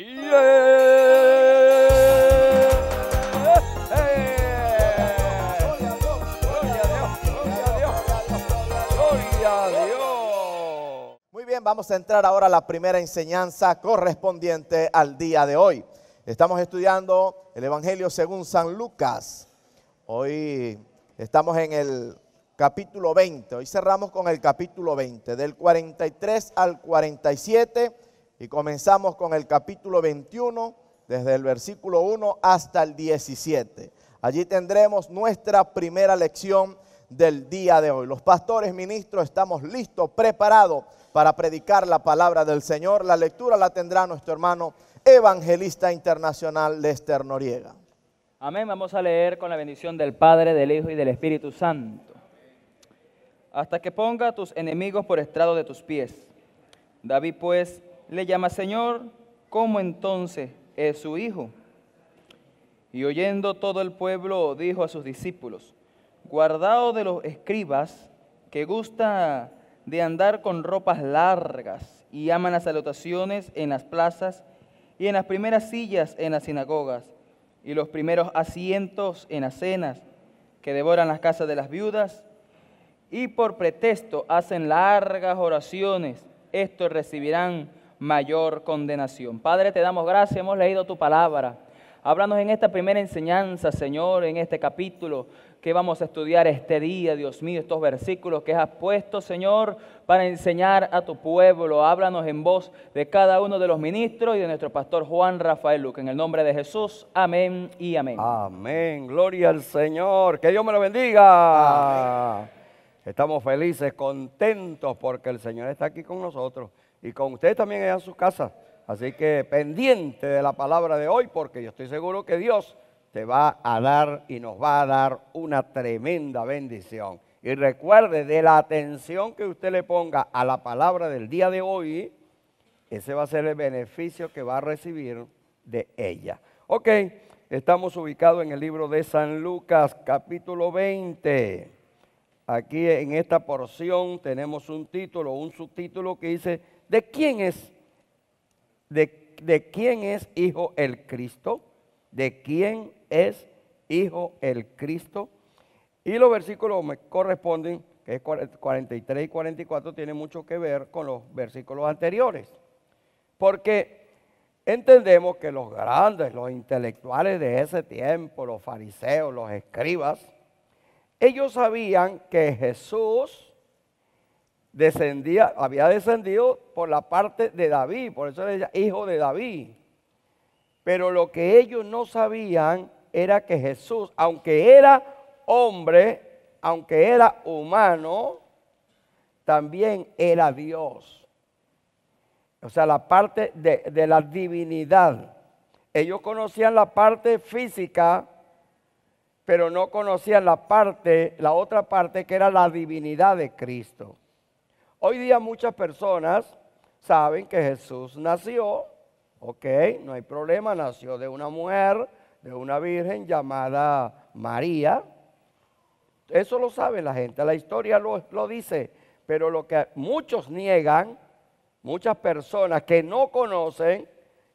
Muy bien, vamos a entrar ahora a la primera enseñanza correspondiente al día de hoy. Estamos estudiando el Evangelio según San Lucas. Hoy estamos en el capítulo 20. Hoy cerramos con el capítulo 20, del 43 al 47 y comenzamos con el capítulo 21, desde el versículo 1 hasta el 17. Allí tendremos nuestra primera lección del día de hoy. Los pastores ministros estamos listos, preparados para predicar la palabra del Señor. La lectura la tendrá nuestro hermano evangelista internacional Lester Noriega. Amén. Vamos a leer con la bendición del Padre, del Hijo y del Espíritu Santo. Hasta que ponga a tus enemigos por estrado de tus pies. David pues le llama Señor, ¿cómo entonces es su hijo? Y oyendo todo el pueblo, dijo a sus discípulos, guardado de los escribas que gusta de andar con ropas largas y aman las salutaciones en las plazas y en las primeras sillas en las sinagogas y los primeros asientos en las cenas que devoran las casas de las viudas y por pretexto hacen largas oraciones, estos recibirán mayor condenación. Padre, te damos gracias, hemos leído tu palabra. Háblanos en esta primera enseñanza, Señor, en este capítulo que vamos a estudiar este día, Dios mío, estos versículos que has puesto, Señor, para enseñar a tu pueblo. Háblanos en voz de cada uno de los ministros y de nuestro pastor Juan Rafael Luque. En el nombre de Jesús, amén y amén. Amén, gloria al Señor. Que Dios me lo bendiga. Estamos felices, contentos porque el Señor está aquí con nosotros y con ustedes también en su casa. Así que pendiente de la palabra de hoy, porque yo estoy seguro que Dios te va a dar y nos va a dar una tremenda bendición. Y recuerde, de la atención que usted le ponga a la palabra del día de hoy, ese va a ser el beneficio que va a recibir de ella. Ok, estamos ubicados en el libro de San Lucas, capítulo 20. Aquí en esta porción tenemos un título, un subtítulo que dice ¿De quién es? De, quién es hijo el Cristo? ¿De quién es hijo el Cristo? Y los versículos me corresponden, que es 43 y 44, tienen mucho que ver con los versículos anteriores. Porque entendemos que los grandes, los intelectuales de ese tiempo, los fariseos, los escribas, ellos sabían que Jesús descendía, había descendido por la parte de David, por eso le decía hijo de David. Pero lo que ellos no sabían era que Jesús, aunque era hombre, aunque era humano, también era Dios. O sea, la parte de, de la divinidad. Ellos conocían la parte física, pero no conocían la parte, la otra parte que era la divinidad de Cristo. Hoy día muchas personas saben que Jesús nació, ok, no hay problema, nació de una mujer, de una virgen llamada María. Eso lo sabe la gente, la historia lo, lo dice, pero lo que muchos niegan, muchas personas que no conocen,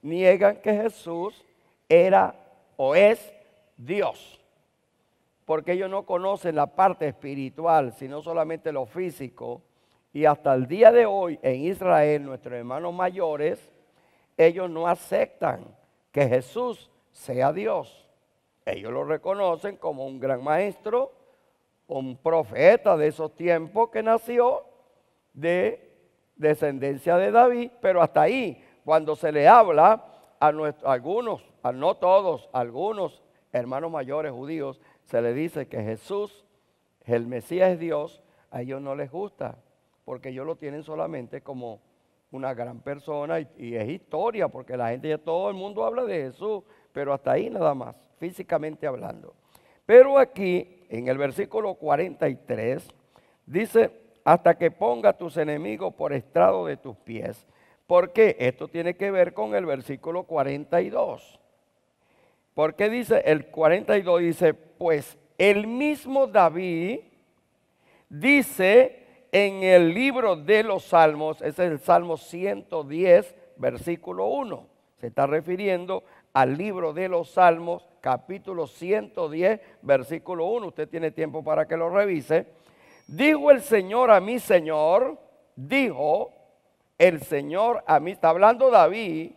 niegan que Jesús era o es Dios. Porque ellos no conocen la parte espiritual, sino solamente lo físico y hasta el día de hoy en Israel, nuestros hermanos mayores, ellos no aceptan que Jesús sea Dios. Ellos lo reconocen como un gran maestro, un profeta de esos tiempos que nació de descendencia de David, pero hasta ahí, cuando se le habla a, algunos, a no todos, a algunos hermanos mayores judíos, se le dice que Jesús, el Mesías es Dios, a ellos no les gusta porque ellos lo tienen solamente como una gran persona y, es historia, porque la gente ya todo el mundo habla de Jesús, pero hasta ahí nada más, físicamente hablando. Pero aquí, en el versículo 43, dice, hasta que ponga tus enemigos por estrado de tus pies. porque Esto tiene que ver con el versículo 42. Porque dice, el 42 dice, pues el mismo David dice en el libro de los Salmos, ese es el Salmo 110, versículo 1. Se está refiriendo al libro de los Salmos, capítulo 110, versículo 1. Usted tiene tiempo para que lo revise. Dijo el Señor a mi Señor, dijo el Señor a mí, está hablando David,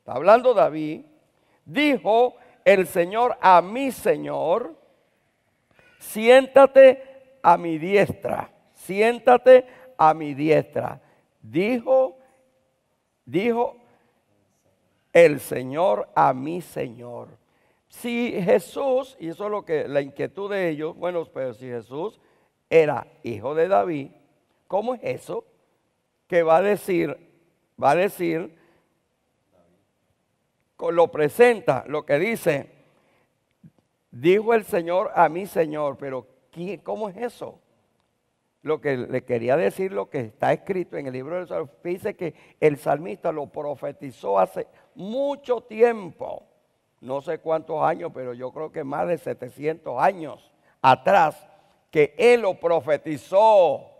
está hablando David, dijo el Señor a mi Señor, siéntate a mi diestra, siéntate a mi diestra. Dijo, dijo el Señor a mi Señor. Si Jesús, y eso es lo que la inquietud de ellos, bueno, pero si Jesús era hijo de David, ¿cómo es eso? Que va a decir, va a decir, lo presenta, lo que dice, dijo el Señor a mi Señor, pero ¿cómo es eso? Lo que le quería decir, lo que está escrito en el libro del Salmo, dice que el salmista lo profetizó hace mucho tiempo, no sé cuántos años, pero yo creo que más de 700 años atrás, que él lo profetizó,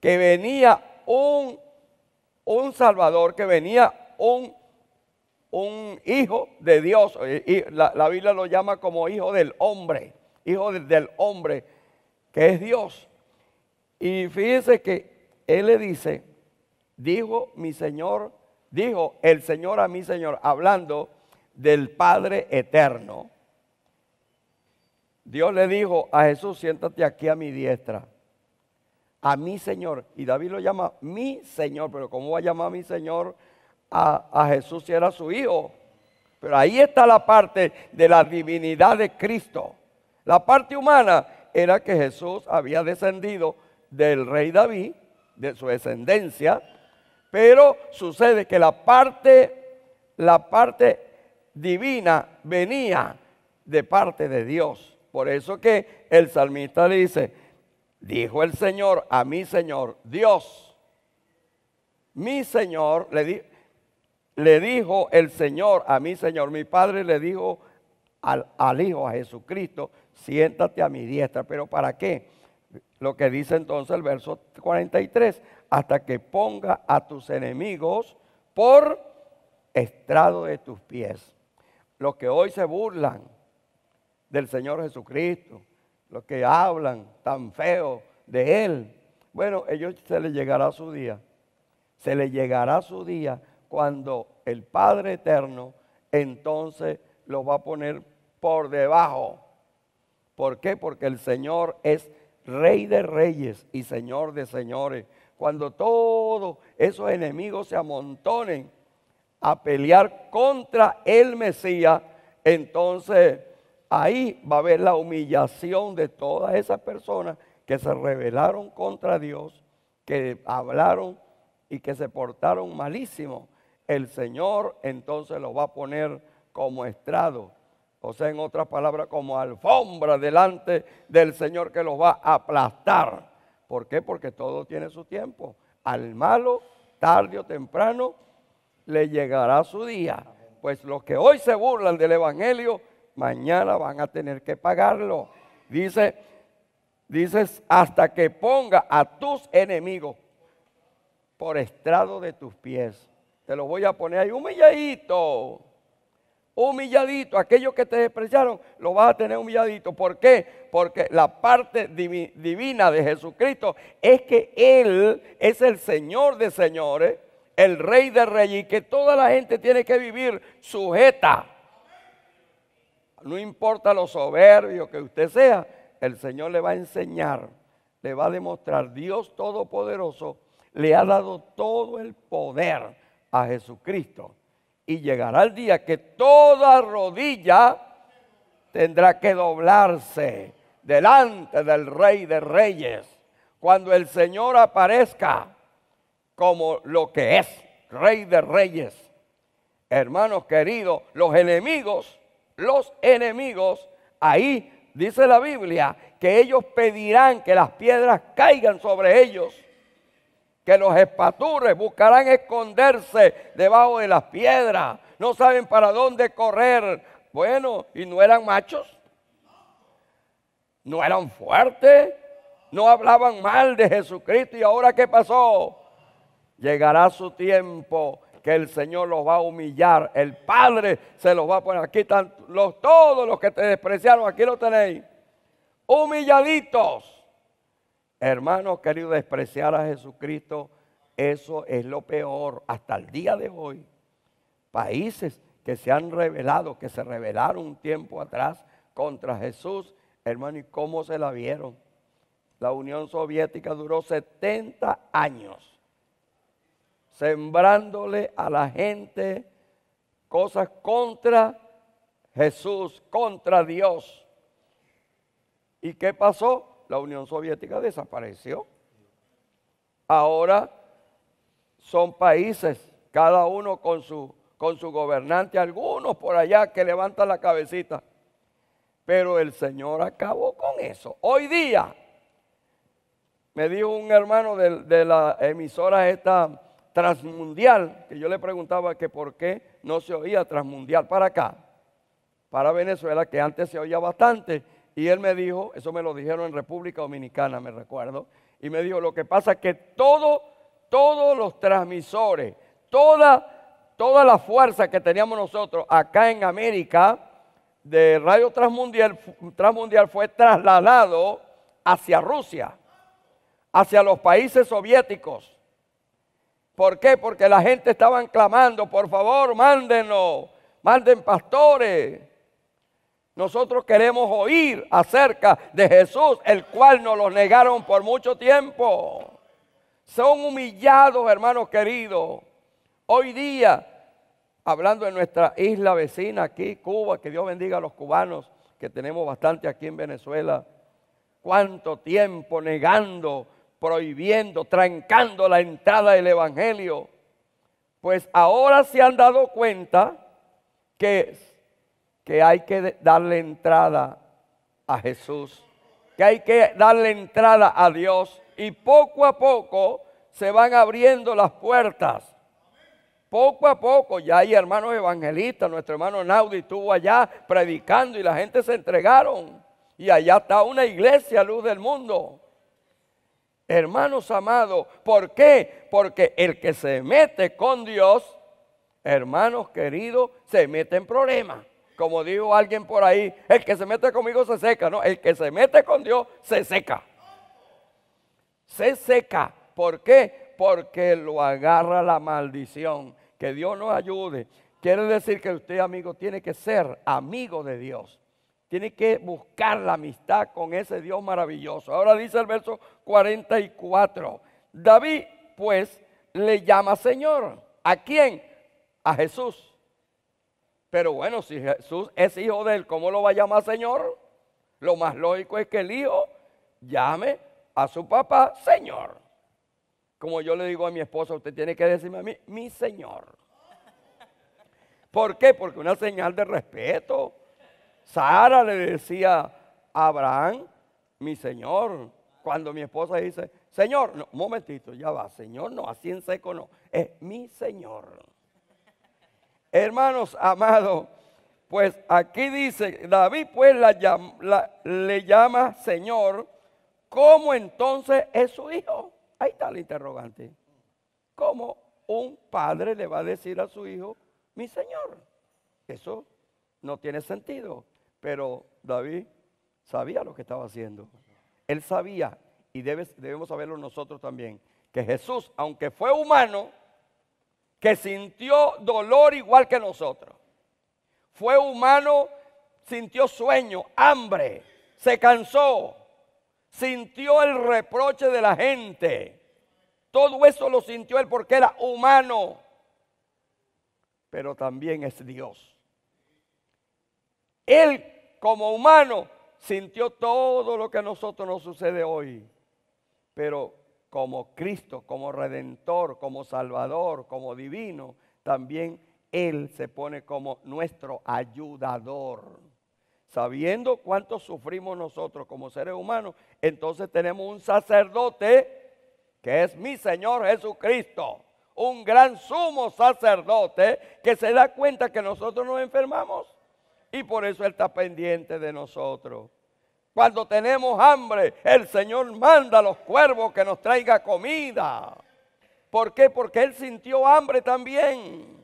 que venía un, un Salvador, que venía un, un hijo de Dios, y la, la, Biblia lo llama como hijo del hombre, hijo del hombre, que es Dios. Y fíjense que él le dice, dijo mi Señor, dijo el Señor a mi Señor, hablando del Padre eterno. Dios le dijo a Jesús, siéntate aquí a mi diestra. A mi Señor. Y David lo llama mi Señor. Pero ¿cómo va a llamar a mi Señor a, a Jesús si era su hijo? Pero ahí está la parte de la divinidad de Cristo. La parte humana era que Jesús había descendido del rey David, de su descendencia, pero sucede que la parte, la parte divina venía de parte de Dios. Por eso que el salmista dice, dijo el Señor a mi Señor, Dios, mi Señor, le, le dijo el Señor a mi Señor, mi Padre le dijo al, al Hijo, a Jesucristo, siéntate a mi diestra. ¿Pero para qué? Lo que dice entonces el verso 43, hasta que ponga a tus enemigos por estrado de tus pies. Los que hoy se burlan del Señor Jesucristo, los que hablan tan feo de Él, bueno, ellos se les llegará su día. Se les llegará su día cuando el Padre Eterno entonces lo va a poner por debajo. ¿Por qué? Porque el Señor es Rey de reyes y Señor de señores. Cuando todos esos enemigos se amontonen a pelear contra el Mesías, entonces ahí va a haber la humillación de todas esas personas que se rebelaron contra Dios, que hablaron y que se portaron malísimo. El Señor entonces lo va a poner como estrado o sea, en otras palabras, como alfombra delante del Señor que los va a aplastar. ¿Por qué? Porque todo tiene su tiempo. Al malo, tarde o temprano, le llegará su día. Pues los que hoy se burlan del Evangelio, mañana van a tener que pagarlo. Dice, dices, hasta que ponga a tus enemigos por estrado de tus pies. Te lo voy a poner ahí humilladito humilladito. Aquellos que te despreciaron, lo vas a tener humilladito. ¿Por qué? Porque la parte divina de Jesucristo es que Él es el Señor de señores, el Rey de reyes, y que toda la gente tiene que vivir sujeta. No importa lo soberbio que usted sea, el Señor le va a enseñar, le va a demostrar. Dios Todopoderoso le ha dado todo el poder a Jesucristo y llegará el día que toda rodilla tendrá que doblarse delante del Rey de Reyes. Cuando el Señor aparezca como lo que es, Rey de Reyes. Hermanos queridos, los enemigos, los enemigos, ahí dice la Biblia que ellos pedirán que las piedras caigan sobre ellos que los espatures buscarán esconderse debajo de las piedras, no saben para dónde correr. Bueno, ¿y no eran machos? ¿No eran fuertes? ¿No hablaban mal de Jesucristo? ¿Y ahora qué pasó? Llegará su tiempo que el Señor los va a humillar. El Padre se los va a poner. Aquí están los, todos los que te despreciaron. Aquí lo tenéis. Humilladitos. Hermanos queridos, despreciar a Jesucristo, eso es lo peor hasta el día de hoy. Países que se han revelado, que se rebelaron un tiempo atrás contra Jesús, hermano, ¿y cómo se la vieron? La Unión Soviética duró 70 años sembrándole a la gente cosas contra Jesús, contra Dios. ¿Y qué pasó? La Unión Soviética desapareció. Ahora son países, cada uno con su, con su gobernante, algunos por allá que levantan la cabecita. Pero el Señor acabó con eso. Hoy día, me dijo un hermano de, de la emisora esta transmundial, que yo le preguntaba que por qué no se oía transmundial para acá, para Venezuela, que antes se oía bastante. Y él me dijo, eso me lo dijeron en República Dominicana, me recuerdo, y me dijo, lo que pasa es que todo, todos los transmisores, toda, toda la fuerza que teníamos nosotros acá en América de Radio Transmundial, Transmundial fue trasladado hacia Rusia, hacia los países soviéticos. ¿Por qué? Porque la gente estaba clamando, por favor, mándenos, manden pastores. Nosotros queremos oír acerca de Jesús, el cual nos lo negaron por mucho tiempo. Son humillados, hermanos queridos. Hoy día, hablando de nuestra isla vecina aquí, Cuba, que Dios bendiga a los cubanos, que tenemos bastante aquí en Venezuela. Cuánto tiempo negando prohibiendo, trancando la entrada del Evangelio. Pues ahora se han dado cuenta que, que hay que darle entrada a Jesús, que hay que darle entrada a Dios y poco a poco se van abriendo las puertas. Poco a poco ya hay hermanos evangelistas, nuestro hermano Naudi estuvo allá predicando y la gente se entregaron. Y allá está una iglesia, luz del mundo. Hermanos amados, ¿por qué? Porque el que se mete con Dios, hermanos queridos, se mete en problemas. Como dijo alguien por ahí, el que se mete conmigo se seca, ¿no? El que se mete con Dios se seca. Se seca. ¿Por qué? Porque lo agarra la maldición. Que Dios nos ayude. Quiere decir que usted, amigo, tiene que ser amigo de Dios. Tiene que buscar la amistad con ese Dios maravilloso. Ahora dice el verso 44. David, pues, le llama Señor. ¿A quién? A Jesús. Pero bueno, si Jesús es hijo de él, ¿cómo lo va a llamar Señor? Lo más lógico es que el hijo llame a su papá Señor. Como yo le digo a mi esposa, usted tiene que decirme a mí, mi Señor. ¿Por qué? Porque una señal de respeto Sara le decía a Abraham, mi señor, cuando mi esposa dice, Señor, un momentito, ya va, Señor, no, así en seco no, es mi Señor. Hermanos amados, pues aquí dice, David pues le llama Señor, ¿cómo entonces es su hijo? Ahí está el interrogante. ¿Cómo un padre le va a decir a su hijo, mi Señor? Eso no tiene sentido. Pero David sabía lo que estaba haciendo. Él sabía, y debemos saberlo nosotros también, que Jesús, aunque fue humano, que sintió dolor igual que nosotros. Fue humano, sintió sueño, hambre, se cansó, sintió el reproche de la gente. Todo eso lo sintió él porque era humano, pero también es Dios. Él como humano sintió todo lo que a nosotros nos sucede hoy. Pero como Cristo, como redentor, como salvador, como divino, también Él se pone como nuestro ayudador. Sabiendo cuánto sufrimos nosotros como seres humanos, entonces tenemos un sacerdote que es mi Señor Jesucristo, un gran sumo sacerdote que se da cuenta que nosotros nos enfermamos y por eso Él está pendiente de nosotros. Cuando tenemos hambre, el Señor manda a los cuervos que nos traiga comida. ¿Por qué? Porque él sintió hambre también.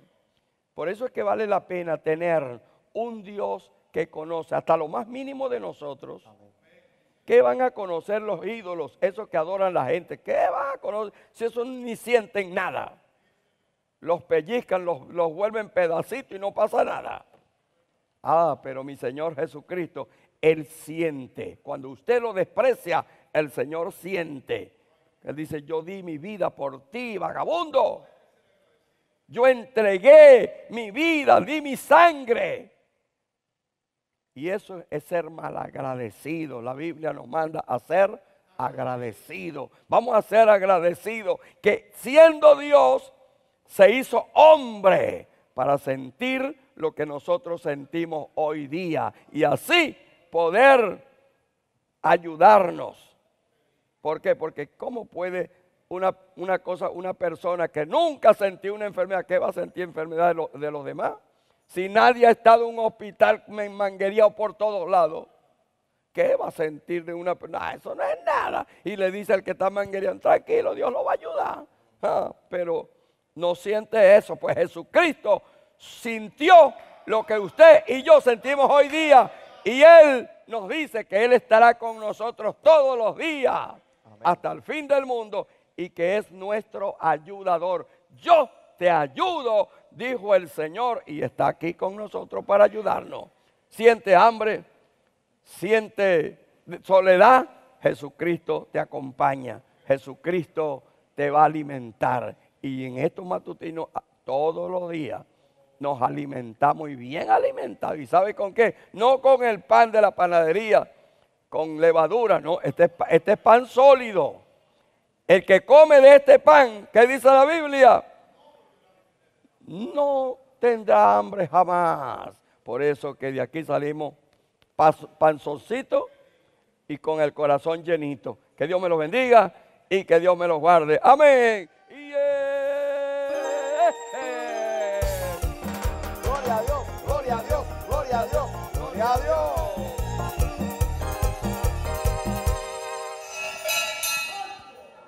Por eso es que vale la pena tener un Dios que conoce hasta lo más mínimo de nosotros. ¿Qué van a conocer los ídolos, esos que adoran la gente? ¿Qué van a conocer si esos ni sienten nada? Los pellizcan, los, los vuelven pedacitos y no pasa nada. Ah, pero mi Señor Jesucristo, Él siente. Cuando usted lo desprecia, el Señor siente. Él dice, yo di mi vida por ti, vagabundo. Yo entregué mi vida, di mi sangre. Y eso es ser malagradecido. La Biblia nos manda a ser agradecidos. Vamos a ser agradecidos que siendo Dios se hizo hombre para sentir lo que nosotros sentimos hoy día y así poder ayudarnos. ¿Por qué? Porque ¿cómo puede una, una cosa, una persona que nunca sentió una enfermedad, ¿qué va a sentir enfermedad de, los demás? Si nadie ha estado en un hospital manguería por todos lados, ¿qué va a sentir de una persona? eso no es nada. Y le dice al que está manguereando, tranquilo, Dios lo va a ayudar. Ah, pero no siente eso, pues Jesucristo sintió lo que usted y yo sentimos hoy día. Y Él nos dice que Él estará con nosotros todos los días hasta el fin del mundo y que es nuestro ayudador. Yo te ayudo dijo el Señor, y está aquí con nosotros para ayudarnos. Siente hambre, siente soledad, Jesucristo te acompaña, Jesucristo te va a alimentar. Y en estos matutinos, todos los días, nos alimentamos y bien alimentados. ¿Y sabe con qué? No con el pan de la panadería, con levadura, no, este, este es pan sólido. El que come de este pan, ¿qué dice la Biblia? no tendrá hambre jamás. Por eso que de aquí salimos panzoncito y con el corazón llenito. Que Dios me los bendiga y que Dios me los guarde. Amén.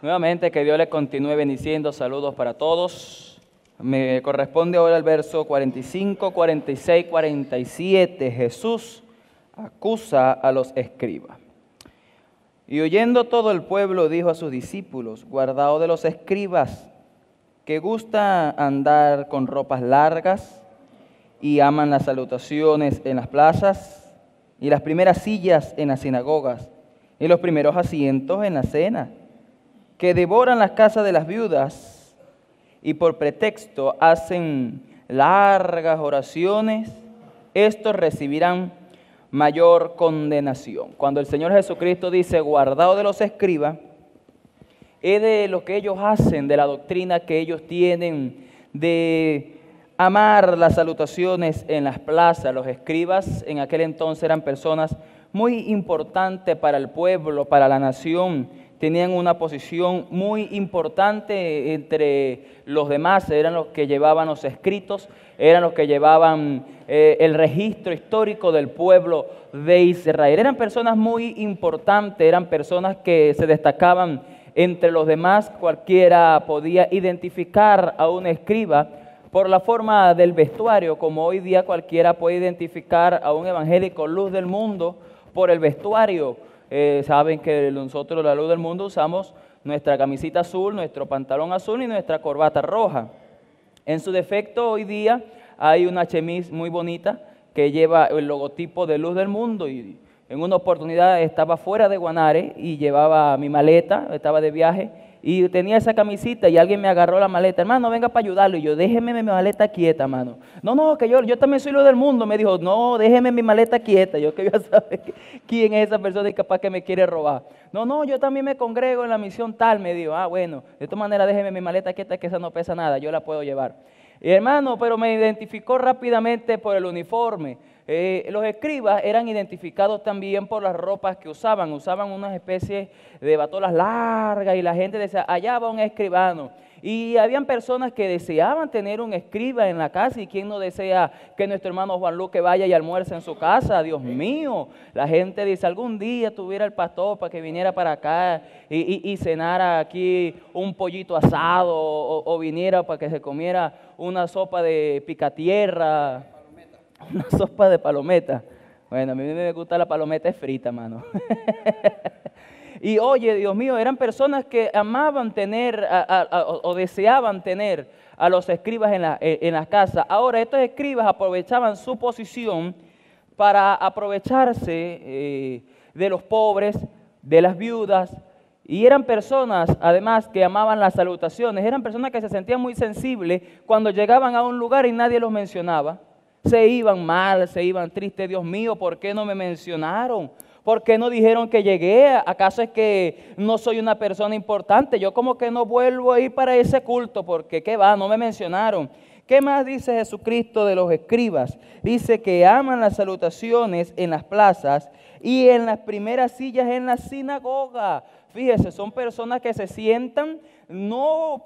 Nuevamente que Dios le continúe bendiciendo. Saludos para todos. Me corresponde ahora el verso 45, 46, 47. Jesús acusa a los escribas. Y oyendo todo el pueblo dijo a sus discípulos, guardaos de los escribas, que gusta andar con ropas largas y aman las salutaciones en las plazas y las primeras sillas en las sinagogas y los primeros asientos en la cena, que devoran las casas de las viudas y por pretexto hacen largas oraciones, estos recibirán mayor condenación. Cuando el Señor Jesucristo dice, guardado de los escribas, es de lo que ellos hacen, de la doctrina que ellos tienen, de amar las salutaciones en las plazas. Los escribas en aquel entonces eran personas muy importantes para el pueblo, para la nación tenían una posición muy importante entre los demás, eran los que llevaban los escritos, eran los que llevaban eh, el registro histórico del pueblo de Israel. Eran personas muy importantes, eran personas que se destacaban entre los demás, cualquiera podía identificar a un escriba por la forma del vestuario, como hoy día cualquiera puede identificar a un evangélico luz del mundo por el vestuario eh, saben que nosotros, la luz del mundo, usamos nuestra camisita azul, nuestro pantalón azul y nuestra corbata roja. En su defecto, hoy día hay una chemise muy bonita que lleva el logotipo de luz del mundo y en una oportunidad estaba fuera de Guanare y llevaba mi maleta, estaba de viaje y tenía esa camisita y alguien me agarró la maleta, hermano, venga para ayudarlo. Y yo, déjeme mi maleta quieta, hermano. No, no, que yo, yo también soy lo del mundo. Me dijo, no, déjeme mi maleta quieta. Yo quería saber quién es esa persona y capaz que me quiere robar. No, no, yo también me congrego en la misión tal. Me dijo, ah, bueno, de esta manera déjeme mi maleta quieta que esa no pesa nada, yo la puedo llevar. Y hermano, pero me identificó rápidamente por el uniforme. Eh, los escribas eran identificados también por las ropas que usaban. Usaban unas especies de batolas largas y la gente decía, allá va un escribano. Y habían personas que deseaban tener un escriba en la casa y quién no desea que nuestro hermano Juan Luque vaya y almuerce en su casa, Dios mío. La gente dice, algún día tuviera el pastor para que viniera para acá y, cenara aquí un pollito asado o, viniera para que se comiera una sopa de picatierra, una sopa de palometa. Bueno, a mí me gusta la palometa frita, mano. Y oye, Dios mío, eran personas que amaban tener o, deseaban tener a los escribas en, la, en las casas. Ahora, estos escribas aprovechaban su posición para aprovecharse eh, de los pobres, de las viudas, y eran personas, además, que amaban las salutaciones. Eran personas que se sentían muy sensibles cuando llegaban a un lugar y nadie los mencionaba. Se iban mal, se iban tristes. Dios mío, ¿por qué no me mencionaron? ¿Por qué no dijeron que llegué? ¿Acaso es que no soy una persona importante? Yo como que no vuelvo a ir para ese culto porque qué va, no me mencionaron. ¿Qué más dice Jesucristo de los escribas? Dice que aman las salutaciones en las plazas y en las primeras sillas en la sinagoga. Fíjese, son personas que se sientan no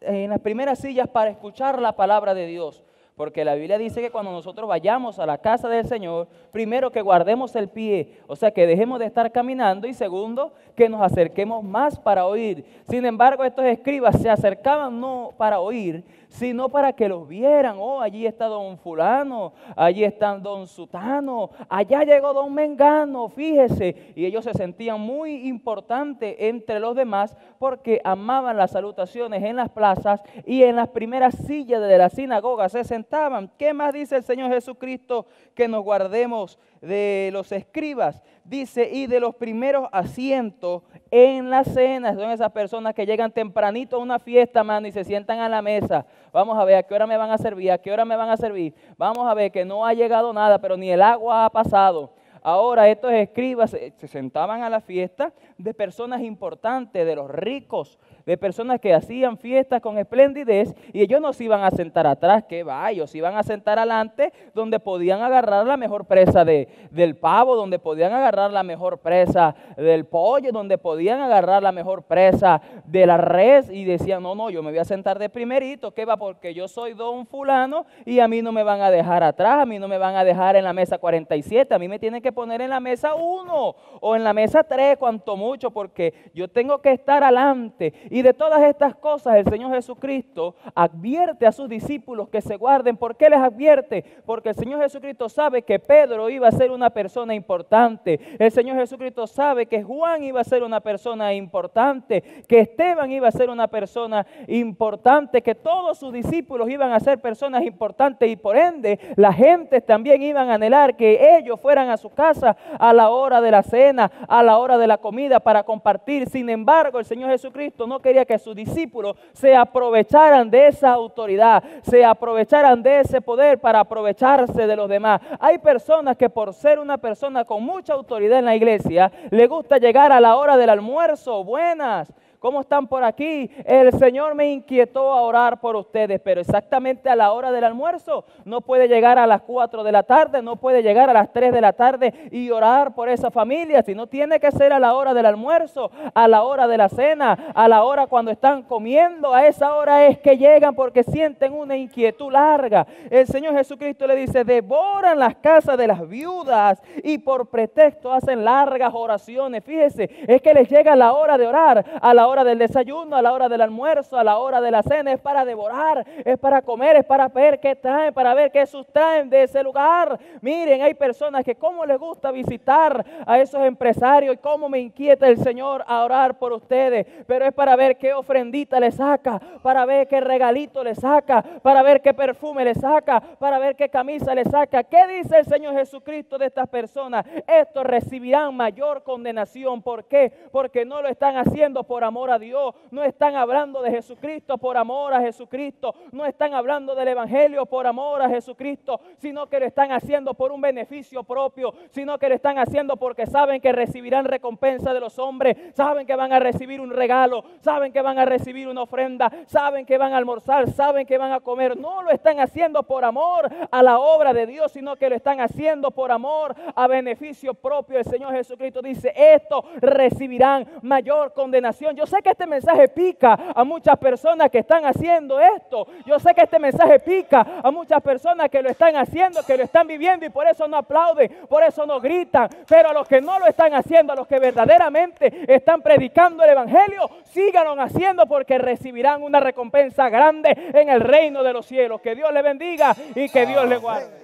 en las primeras sillas para escuchar la palabra de Dios, porque la Biblia dice que cuando nosotros vayamos a la casa del Señor, primero que guardemos el pie, o sea, que dejemos de estar caminando y segundo, que nos acerquemos más para oír. Sin embargo, estos escribas se acercaban no para oír, sino para que los vieran. Oh, allí está don fulano, allí está don sutano, allá llegó don mengano, fíjese. Y ellos se sentían muy importantes entre los demás porque amaban las salutaciones en las plazas y en las primeras sillas de la sinagoga se sentaban. ¿Qué más dice el Señor Jesucristo que nos guardemos de los escribas? Dice, y de los primeros asientos en la cena. Son esas personas que llegan tempranito a una fiesta, mano, y se sientan a la mesa. Vamos a ver a qué hora me van a servir, a qué hora me van a servir. Vamos a ver que no ha llegado nada, pero ni el agua ha pasado. Ahora estos escribas se, sentaban a la fiesta de personas importantes, de los ricos, de personas que hacían fiestas con esplendidez y ellos no se iban a sentar atrás, que va, ellos se iban a sentar adelante donde podían agarrar la mejor presa de, del pavo, donde podían agarrar la mejor presa del pollo, donde podían agarrar la mejor presa de la res y decían, no, no, yo me voy a sentar de primerito, que va, porque yo soy don fulano y a mí no me van a dejar atrás, a mí no me van a dejar en la mesa 47, a mí me tienen que poner en la mesa 1 o en la mesa 3, cuanto mucho, porque yo tengo que estar adelante. Y de todas estas cosas el Señor Jesucristo advierte a sus discípulos que se guarden. ¿Por qué les advierte? Porque el Señor Jesucristo sabe que Pedro iba a ser una persona importante. El Señor Jesucristo sabe que Juan iba a ser una persona importante, que Esteban iba a ser una persona importante, que todos sus discípulos iban a ser personas importantes y por ende la gente también iban a anhelar que ellos fueran a su casa a la hora de la cena, a la hora de la comida para compartir. Sin embargo, el Señor Jesucristo no quería que sus discípulos se aprovecharan de esa autoridad, se aprovecharan de ese poder para aprovecharse de los demás. Hay personas que por ser una persona con mucha autoridad en la iglesia, le gusta llegar a la hora del almuerzo. Buenas. ¿Cómo están por aquí? El Señor me inquietó a orar por ustedes, pero exactamente a la hora del almuerzo no puede llegar a las 4 de la tarde, no puede llegar a las 3 de la tarde y orar por esa familia, sino tiene que ser a la hora del almuerzo, a la hora de la cena, a la hora cuando están comiendo, a esa hora es que llegan porque sienten una inquietud larga. El Señor Jesucristo le dice, devoran las casas de las viudas y por pretexto hacen largas oraciones. Fíjese, es que les llega la hora de orar, a la hora hora del desayuno, a la hora del almuerzo, a la hora de la cena, es para devorar, es para comer, es para ver qué traen, para ver qué sustraen de ese lugar. Miren, hay personas que cómo les gusta visitar a esos empresarios y cómo me inquieta el Señor a orar por ustedes, pero es para ver qué ofrendita le saca, para ver qué regalito le saca, para ver qué perfume le saca, para ver qué camisa le saca. ¿Qué dice el Señor Jesucristo de estas personas? Estos recibirán mayor condenación. ¿Por qué? Porque no lo están haciendo por amor a Dios, no están hablando de Jesucristo por amor a Jesucristo, no están hablando del Evangelio por amor a Jesucristo, sino que lo están haciendo por un beneficio propio, sino que lo están haciendo porque saben que recibirán recompensa de los hombres, saben que van a recibir un regalo, saben que van a recibir una ofrenda, saben que van a almorzar, saben que van a comer. No lo están haciendo por amor a la obra de Dios, sino que lo están haciendo por amor a beneficio propio. El Señor Jesucristo dice, esto recibirán mayor condenación. Yo sé que este mensaje pica a muchas personas que están haciendo esto. Yo sé que este mensaje pica a muchas personas que lo están haciendo, que lo están viviendo y por eso no aplauden, por eso no gritan. Pero a los que no lo están haciendo, a los que verdaderamente están predicando el Evangelio, síganlo haciendo porque recibirán una recompensa grande en el reino de los cielos. Que Dios le bendiga y que Dios le guarde.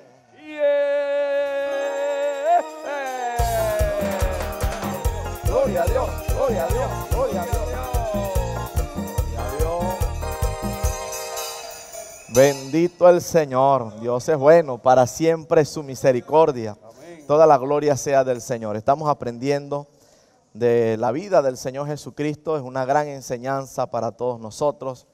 Gloria a Dios, gloria a Dios, gloria a Dios. Bendito el Señor. Dios es bueno, para siempre su misericordia. Toda la gloria sea del Señor. Estamos aprendiendo de la vida del Señor Jesucristo. Es una gran enseñanza para todos nosotros.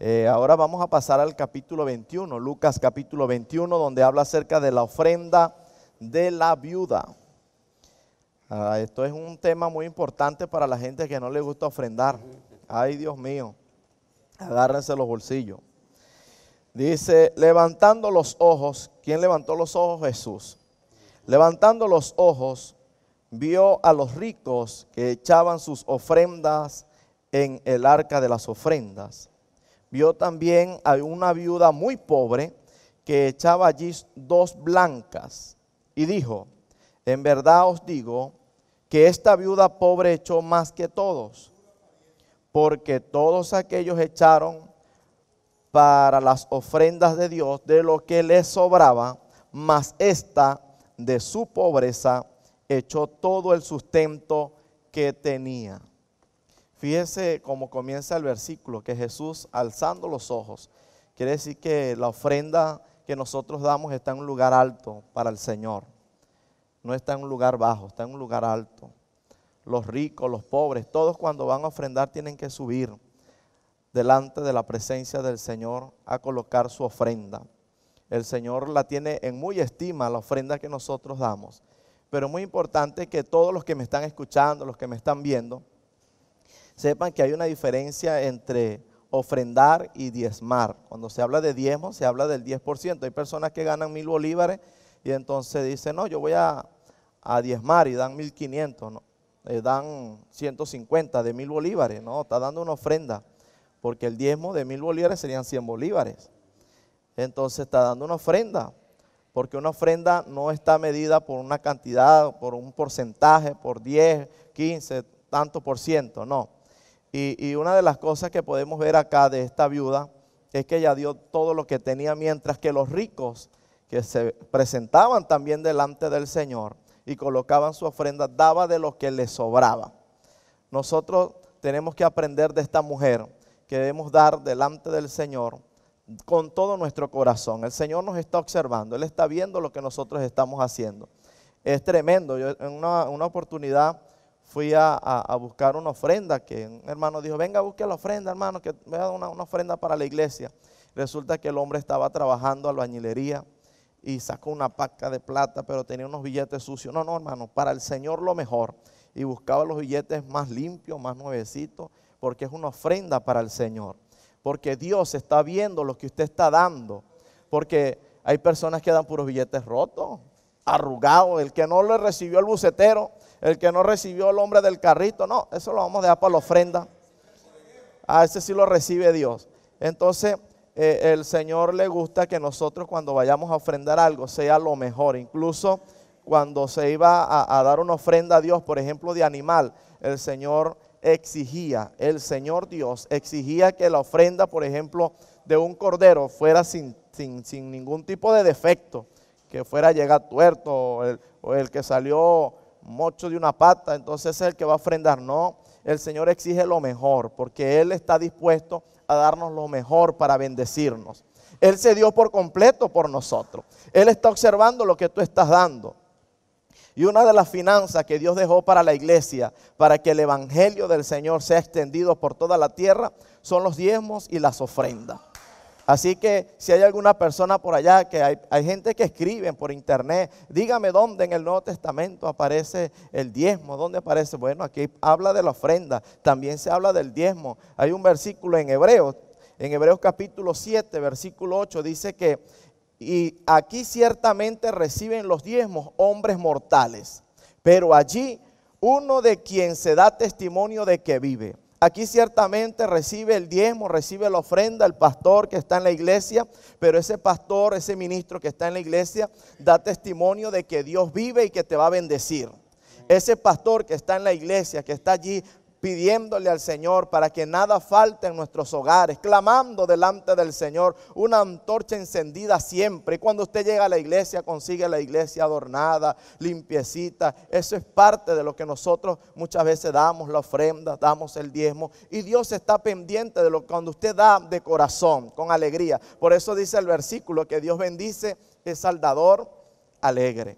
Eh, ahora vamos a pasar al capítulo 21, Lucas capítulo 21, donde habla acerca de la ofrenda de la viuda. Ah, esto es un tema muy importante para la gente que no le gusta ofrendar. Ay, Dios mío, agárrense los bolsillos. Dice, levantando los ojos, ¿quién levantó los ojos? Jesús. Levantando los ojos, vio a los ricos que echaban sus ofrendas en el arca de las ofrendas vio también a una viuda muy pobre que echaba allí dos blancas y dijo, en verdad os digo que esta viuda pobre echó más que todos, porque todos aquellos echaron para las ofrendas de Dios de lo que les sobraba, mas esta de su pobreza echó todo el sustento que tenía. Fíjese cómo comienza el versículo, que Jesús alzando los ojos, quiere decir que la ofrenda que nosotros damos está en un lugar alto para el Señor. No está en un lugar bajo, está en un lugar alto. Los ricos, los pobres, todos cuando van a ofrendar tienen que subir delante de la presencia del Señor a colocar su ofrenda. El Señor la tiene en muy estima, la ofrenda que nosotros damos. Pero es muy importante que todos los que me están escuchando, los que me están viendo, sepan que hay una diferencia entre ofrendar y diezmar. Cuando se habla de diezmo, se habla del 10%. Hay personas que ganan mil bolívares y entonces dicen, no, yo voy a, diezmar y dan 1500, ¿no? Eh, dan 150 de mil bolívares. No, está dando una ofrenda, porque el diezmo de mil bolívares serían 100 bolívares. Entonces está dando una ofrenda, porque una ofrenda no está medida por una cantidad, por un porcentaje, por 10, 15, tanto por ciento, no y, una de las cosas que podemos ver acá de esta viuda es que ella dio todo lo que tenía, mientras que los ricos que se presentaban también delante del Señor y colocaban su ofrenda, daba de lo que les sobraba. Nosotros tenemos que aprender de esta mujer que debemos dar delante del Señor con todo nuestro corazón. El Señor nos está observando, Él está viendo lo que nosotros estamos haciendo. Es tremendo. En una, una oportunidad fui a, buscar una ofrenda que un hermano dijo, venga, busque la ofrenda, hermano, que me da una, una, ofrenda para la iglesia. Resulta que el hombre estaba trabajando albañilería y sacó una paca de plata, pero tenía unos billetes sucios. No, no, hermano, para el Señor lo mejor. Y buscaba los billetes más limpios, más nuevecitos, porque es una ofrenda para el Señor. Porque Dios está viendo lo que usted está dando. Porque hay personas que dan puros billetes rotos, arrugados. El que no le recibió el bucetero, el que no recibió el hombre del carrito, no, eso lo vamos a dejar para la ofrenda. A ese sí lo recibe Dios. Entonces, eh, el Señor le gusta que nosotros cuando vayamos a ofrendar algo sea lo mejor. Incluso cuando se iba a, a dar una ofrenda a Dios, por ejemplo, de animal, el Señor exigía, el Señor Dios exigía que la ofrenda, por ejemplo, de un cordero fuera sin, sin, ningún tipo de defecto, que fuera llegar tuerto o el, o el que salió mocho de una pata, entonces es el que va a ofrendar. No, el Señor exige lo mejor, porque Él está dispuesto a darnos lo mejor para bendecirnos. Él se dio por completo por nosotros. Él está observando lo que tú estás dando. Y una de las finanzas que Dios dejó para la iglesia, para que el Evangelio del Señor sea extendido por toda la tierra, son los diezmos y las ofrendas. Así que si hay alguna persona por allá, que hay, gente que escribe por internet, dígame dónde en el Nuevo Testamento aparece el diezmo, dónde aparece. Bueno, aquí habla de la ofrenda, también se habla del diezmo. Hay un versículo en Hebreos, en Hebreos capítulo 7, versículo 8, dice que, y aquí ciertamente reciben los diezmos hombres mortales, pero allí uno de quien se da testimonio de que vive. Aquí ciertamente recibe el diezmo, recibe la ofrenda el pastor que está en la iglesia, pero ese pastor, ese ministro que está en la iglesia, da testimonio de que Dios vive y que te va a bendecir. Ese pastor que está en la iglesia, que está allí pidiéndole al Señor para que nada falte en nuestros hogares, clamando delante del Señor, una antorcha encendida siempre. Y cuando usted llega a la iglesia, consigue la iglesia adornada, limpiecita. Eso es parte de lo que nosotros muchas veces damos, la ofrenda, damos el diezmo. Y Dios está pendiente de lo que cuando usted da de corazón, con alegría. Por eso dice el versículo que Dios bendice es saldador alegre.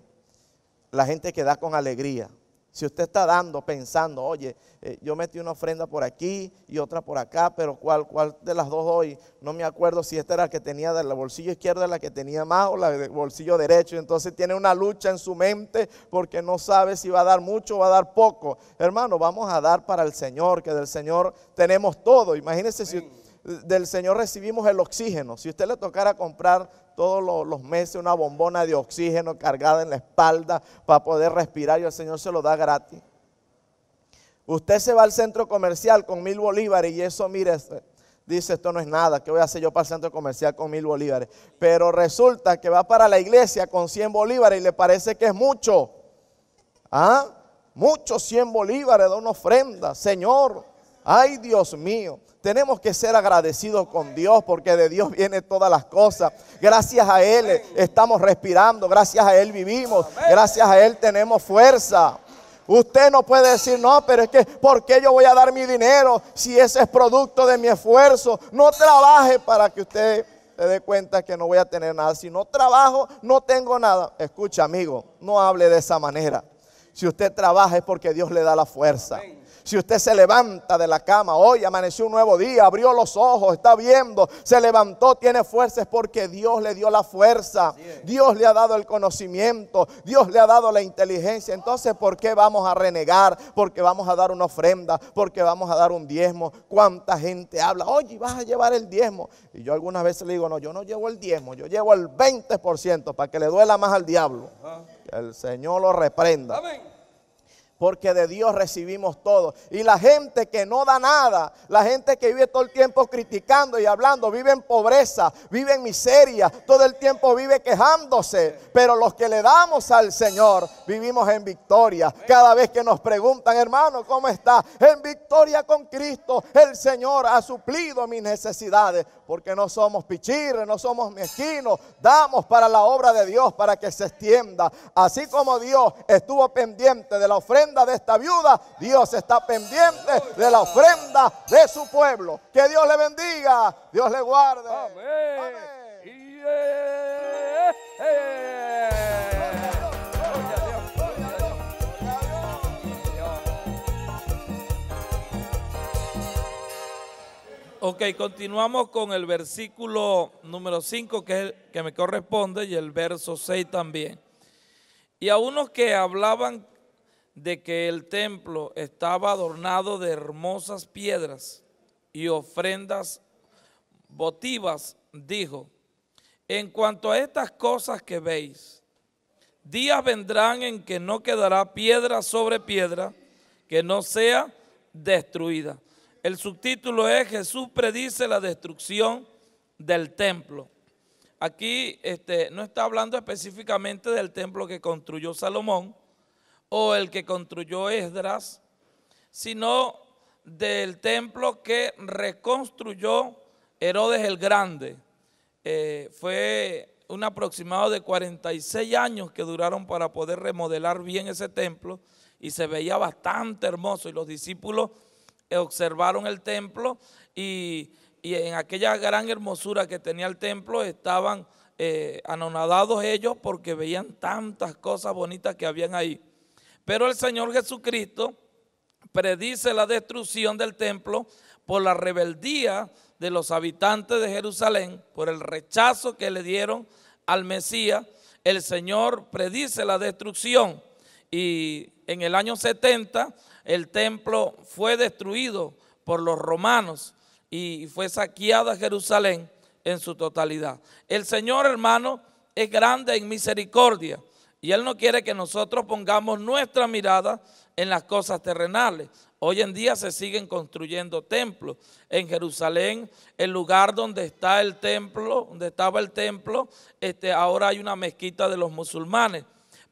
La gente que da con alegría. Si usted está dando, pensando, oye, eh, yo metí una ofrenda por aquí y otra por acá, pero ¿cuál, ¿cuál de las dos doy? No me acuerdo si esta era la que tenía del bolsillo izquierdo, la que tenía más o la del bolsillo derecho. Entonces tiene una lucha en su mente porque no sabe si va a dar mucho o va a dar poco. Hermano, vamos a dar para el Señor, que del Señor tenemos todo. Imagínese si del Señor recibimos el oxígeno. Si usted le tocara comprar todos los, meses una bombona de oxígeno cargada en la espalda para poder respirar y el Señor se lo da gratis. Usted se va al centro comercial con mil bolívares y eso, mire, dice, esto no es nada, ¿qué voy a hacer yo para el centro comercial con mil bolívares? Pero resulta que va para la iglesia con 100 bolívares y le parece que es mucho. ¿Ah? Muchos 100 bolívares de una ofrenda. Señor, ay Dios mío. Tenemos que ser agradecidos con Dios porque de Dios vienen todas las cosas. Gracias a Él estamos respirando, gracias a Él vivimos, gracias a Él tenemos fuerza. Usted no puede decir, no, pero es que, ¿por qué yo voy a dar mi dinero si ese es producto de mi esfuerzo? No trabaje para que usted se dé cuenta que no voy a tener nada. Si no trabajo, no tengo nada. Escucha, amigo, no hable de esa manera. Si usted trabaja es porque Dios le da la fuerza. Si usted se levanta de la cama, hoy amaneció un nuevo día, abrió los ojos, está viendo, se levantó, tiene fuerza, es porque Dios le dio la fuerza. Dios le ha dado el conocimiento, Dios le ha dado la inteligencia. Entonces, ¿por qué vamos a renegar? Porque vamos a dar una ofrenda, porque vamos a dar un diezmo. ¿Cuánta gente habla? Oye, vas a llevar el diezmo. Y yo algunas veces le digo, no, yo no llevo el diezmo, yo llevo el 20% para que le duela más al diablo. Que el Señor lo reprenda. Amén porque de Dios recibimos todo. Y la gente que no da nada, la gente que vive todo el tiempo criticando y hablando, vive en pobreza, vive en miseria, todo el tiempo vive quejándose. Pero los que le damos al Señor, vivimos en victoria. Cada vez que nos preguntan, hermano, ¿cómo está? En victoria con Cristo, el Señor ha suplido mis necesidades, porque no somos pichirres, no somos mezquinos, damos para la obra de Dios, para que se extienda. Así como Dios estuvo pendiente de la ofrenda de esta viuda, Dios está pendiente de la ofrenda de su pueblo. Que Dios le bendiga, Dios le guarde. Amén. Ok, continuamos con el versículo número 5 que es el que me corresponde y el verso 6 también. Y a unos que hablaban de que el templo estaba adornado de hermosas piedras y ofrendas votivas, dijo, en cuanto a estas cosas que veis, días vendrán en que no quedará piedra sobre piedra que no sea destruida. El subtítulo es Jesús predice la destrucción del templo. Aquí este, no está hablando específicamente del templo que construyó Salomón, o el que construyó Esdras, sino del templo que reconstruyó Herodes el Grande. Eh, fue un aproximado de 46 años que duraron para poder remodelar bien ese templo y se veía bastante hermoso y los discípulos observaron el templo y, en aquella gran hermosura que tenía el templo estaban eh, anonadados ellos porque veían tantas cosas bonitas que habían ahí. Pero el Señor Jesucristo predice la destrucción del templo por la rebeldía de los habitantes de Jerusalén, por el rechazo que le dieron al Mesías. El Señor predice la destrucción y en el año 70 el templo fue destruido por los romanos y fue saqueada Jerusalén en su totalidad. El Señor hermano es grande en misericordia Y Él no quiere que nosotros pongamos nuestra mirada en las cosas terrenales. Hoy en día se siguen construyendo templos. En Jerusalén, el lugar donde está el templo, donde estaba el templo, este, ahora hay una mezquita de los musulmanes.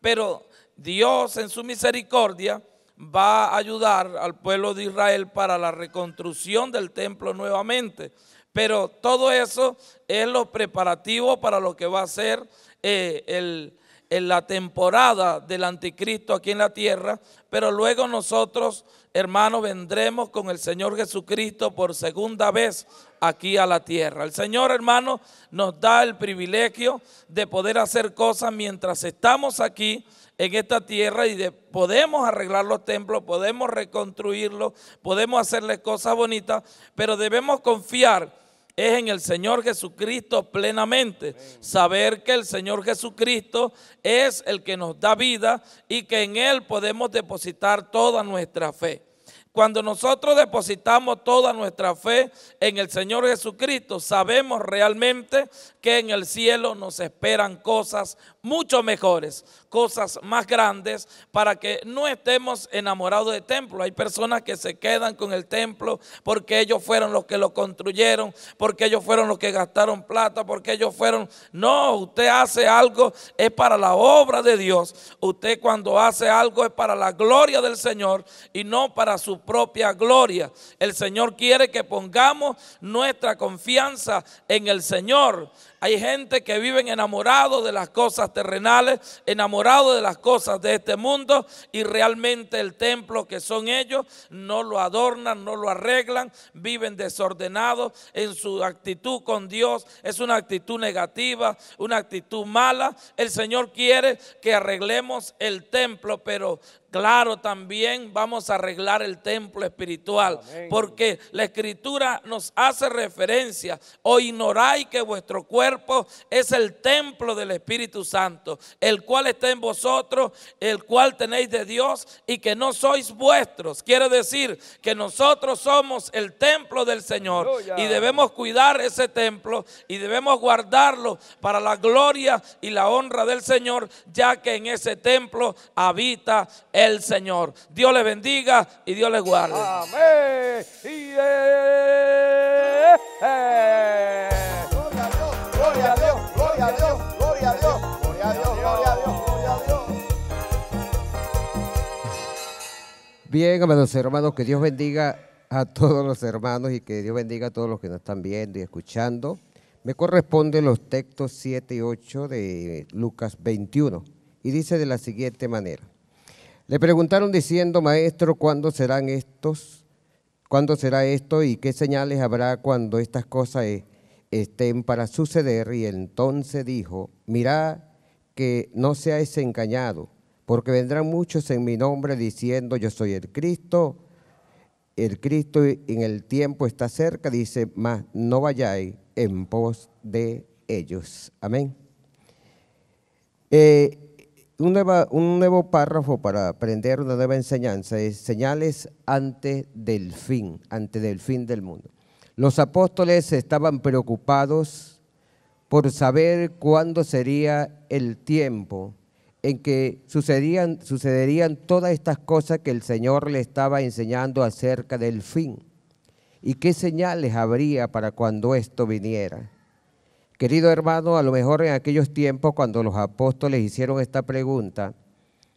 Pero Dios en su misericordia va a ayudar al pueblo de Israel para la reconstrucción del templo nuevamente. Pero todo eso es lo preparativo para lo que va a ser eh, el, en la temporada del anticristo aquí en la tierra, pero luego nosotros, hermanos, vendremos con el Señor Jesucristo por segunda vez aquí a la tierra. El Señor, hermano, nos da el privilegio de poder hacer cosas mientras estamos aquí en esta tierra y de, podemos arreglar los templos, podemos reconstruirlos, podemos hacerle cosas bonitas, pero debemos confiar es en el Señor Jesucristo plenamente. Saber que el Señor Jesucristo es el que nos da vida y que en Él podemos depositar toda nuestra fe. Cuando nosotros depositamos toda nuestra fe en el Señor Jesucristo, sabemos realmente que en el cielo nos esperan cosas mucho mejores, cosas más grandes, para que no estemos enamorados del templo. Hay personas que se quedan con el templo porque ellos fueron los que lo construyeron, porque ellos fueron los que gastaron plata, porque ellos fueron... No, usted hace algo, es para la obra de Dios. Usted cuando hace algo es para la gloria del Señor y no para su propia gloria. El Señor quiere que pongamos nuestra confianza en el Señor. Hay gente que vive enamorado de las cosas terrenales, enamorado de las cosas de este mundo y realmente el templo que son ellos no lo adornan, no lo arreglan, viven desordenados en su actitud con Dios. Es una actitud negativa, una actitud mala. El Señor quiere que arreglemos el templo, pero Claro, también vamos a arreglar el templo espiritual, porque la escritura nos hace referencia, o ignoráis que vuestro cuerpo es el templo del Espíritu Santo, el cual está en vosotros, el cual tenéis de Dios y que no sois vuestros. Quiere decir que nosotros somos el templo del Señor y debemos cuidar ese templo y debemos guardarlo para la gloria y la honra del Señor, ya que en ese templo habita el Señor. Dios le bendiga y Dios le guarde. Amén. Gloria a Dios, gloria a Dios, gloria a Dios, gloria a Dios, gloria a Dios, gloria a Dios. Bien, amados hermanos, que Dios bendiga a todos los hermanos y que Dios bendiga a todos los que nos están viendo y escuchando. Me corresponden los textos 7 y 8 de Lucas 21 y dice de la siguiente manera. Le preguntaron diciendo, maestro, ¿cuándo serán estos? ¿Cuándo será esto y qué señales habrá cuando estas cosas e-, estén para suceder? Y entonces dijo, mirad que no seáis engañado, porque vendrán muchos en mi nombre diciendo, yo soy el Cristo. El Cristo en el tiempo está cerca, dice, mas no vayáis en pos de ellos. Amén. Eh, un, nuevo párrafo para aprender una nueva enseñanza es señales antes del fin, antes del fin del mundo. Los apóstoles estaban preocupados por saber cuándo sería el tiempo en que sucedían, sucederían todas estas cosas que el Señor le estaba enseñando acerca del fin. ¿Y qué señales habría para cuando esto viniera? Querido hermano, a lo mejor en aquellos tiempos cuando los apóstoles hicieron esta pregunta,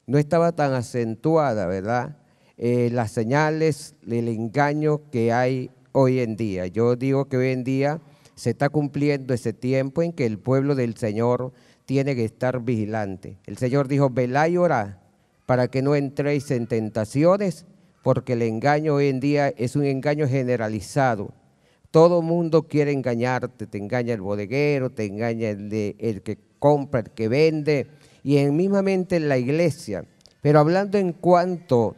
no estaba tan acentuada, ¿verdad? Eh, las señales, el engaño que hay hoy en día. Yo digo que hoy en día se está cumpliendo ese tiempo en que el pueblo del Señor tiene que estar vigilante. El Señor dijo, velá y orá para que no entréis en tentaciones, porque el engaño hoy en día es un engaño generalizado todo mundo quiere engañarte, te engaña el bodeguero, te engaña el, el que compra, el que vende, y en mismamente en la iglesia. Pero hablando en cuanto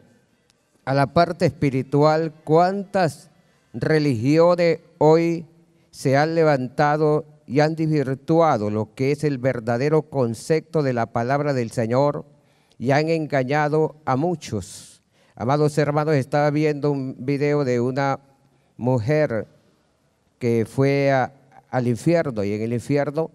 a la parte espiritual, ¿cuántas religiones hoy se han levantado y han desvirtuado lo que es el verdadero concepto de la palabra del Señor y han engañado a muchos? Amados hermanos, estaba viendo un video de una mujer que fue al infierno y en el infierno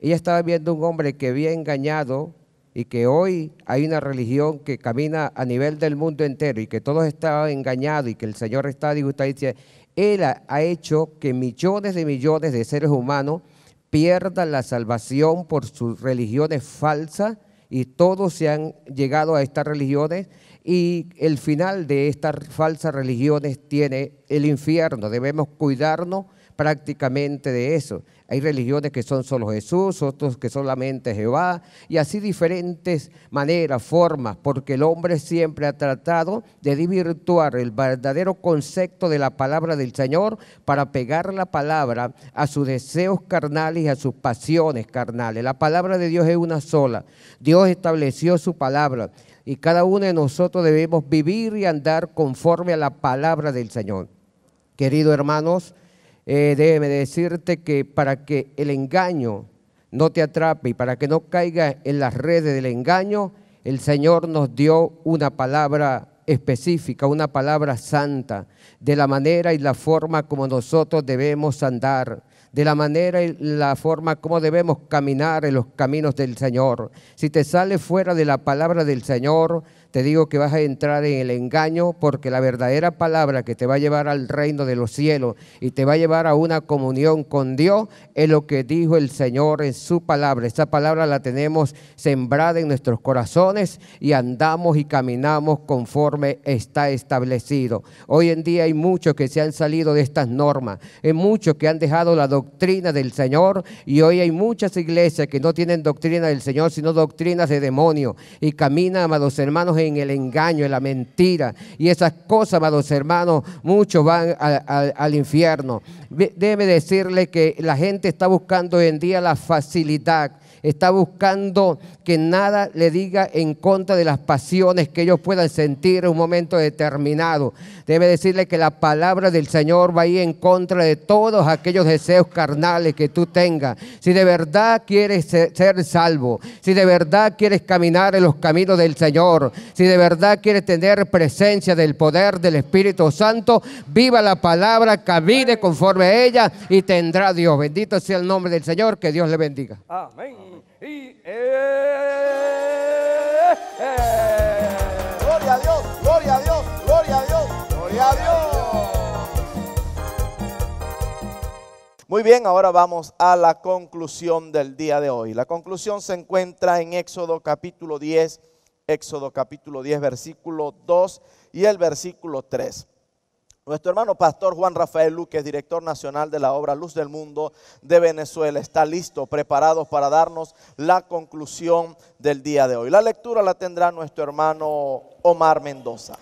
ella estaba viendo un hombre que había engañado y que hoy hay una religión que camina a nivel del mundo entero y que todos están engañados y que el Señor está dice, Él ha, ha hecho que millones de millones de seres humanos pierdan la salvación por sus religiones falsas y todos se han llegado a estas religiones y el final de estas falsas religiones tiene el infierno. Debemos cuidarnos prácticamente de eso. Hay religiones que son solo Jesús, otros que solamente Jehová, y así diferentes maneras, formas, porque el hombre siempre ha tratado de desvirtuar el verdadero concepto de la palabra del Señor para pegar la palabra a sus deseos carnales y a sus pasiones carnales. La palabra de Dios es una sola. Dios estableció su palabra y cada uno de nosotros debemos vivir y andar conforme a la palabra del Señor. Queridos hermanos, eh, decirte que para que el engaño no te atrape y para que no caiga en las redes del engaño, el Señor nos dio una palabra específica, una palabra santa, de la manera y la forma como nosotros debemos andar de la manera y la forma como debemos caminar en los caminos del Señor. Si te sales fuera de la palabra del Señor, te digo que vas a entrar en el engaño porque la verdadera palabra que te va a llevar al reino de los cielos y te va a llevar a una comunión con Dios es lo que dijo el Señor en su palabra. Esa palabra la tenemos sembrada en nuestros corazones y andamos y caminamos conforme está establecido. Hoy en día hay muchos que se han salido de estas normas, hay muchos que han dejado la doctrina del Señor y hoy hay muchas iglesias que no tienen doctrina del Señor, sino doctrinas de demonio y caminan, amados hermanos, en el engaño, en la mentira. Y esas cosas, amados hermanos, muchos van al infierno. Debe decirle que la gente está buscando hoy en día la facilidad está buscando que nada le diga en contra de las pasiones que ellos puedan sentir en un momento determinado. Debe decirle que la palabra del Señor va a ir en contra de todos aquellos deseos carnales que tú tengas. Si de verdad quieres ser salvo, si de verdad quieres caminar en los caminos del Señor, si de verdad quieres tener presencia del poder del Espíritu Santo, viva la palabra, camine conforme a ella y tendrá Dios. Bendito sea el nombre del Señor, que Dios le bendiga. Amén y. Gloria a Dios, gloria a Dios, gloria a Dios, gloria a Dios. Muy bien, ahora vamos a la conclusión del día de hoy. La conclusión se encuentra en Éxodo capítulo 10, Éxodo capítulo 10, versículo 2 y el versículo 3. Nuestro hermano pastor Juan Rafael Luque, director nacional de la obra Luz del Mundo de Venezuela, está listo, preparado para darnos la conclusión del día de hoy. La lectura la tendrá nuestro hermano Omar Mendoza.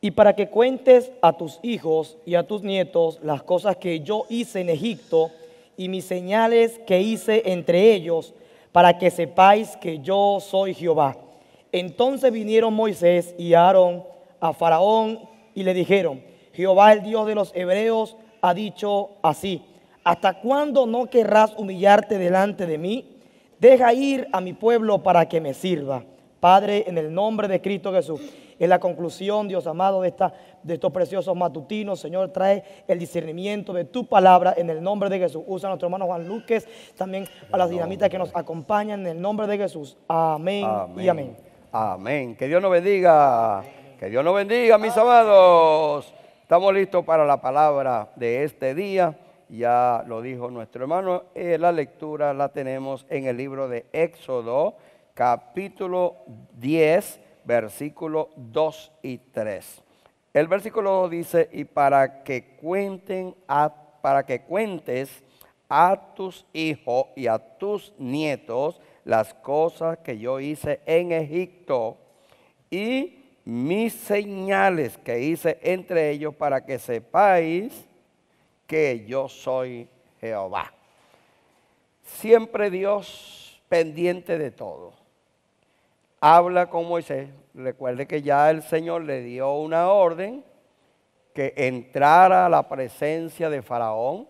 Y para que cuentes a tus hijos y a tus nietos las cosas que yo hice en Egipto y mis señales que hice entre ellos, para que sepáis que yo soy Jehová. Entonces vinieron Moisés y Aarón a Faraón y le dijeron, Jehová el Dios de los hebreos ha dicho así, ¿hasta cuándo no querrás humillarte delante de mí? Deja ir a mi pueblo para que me sirva. Padre, en el nombre de Cristo Jesús, en la conclusión, Dios amado, de, esta, de estos preciosos matutinos, Señor, trae el discernimiento de tu palabra en el nombre de Jesús. Usa a nuestro hermano Juan Luques, también a las dinamitas que nos acompañan en el nombre de Jesús. Amén, y amén. Amén. Que Dios nos bendiga. Que Dios nos bendiga, mis amados. Estamos listos para la palabra de este día. Ya lo dijo nuestro hermano. Eh, la lectura la tenemos en el libro de Éxodo, capítulo 10, versículos 2 y 3. El versículo 2 dice, y para que cuenten para que cuentes a tus hijos y a tus nietos las cosas que yo hice en Egipto y mis señales que hice entre ellos para que sepáis que yo soy Jehová. Siempre Dios pendiente de todo. Habla con Moisés. Recuerde que ya el Señor le dio una orden que entrara a la presencia de Faraón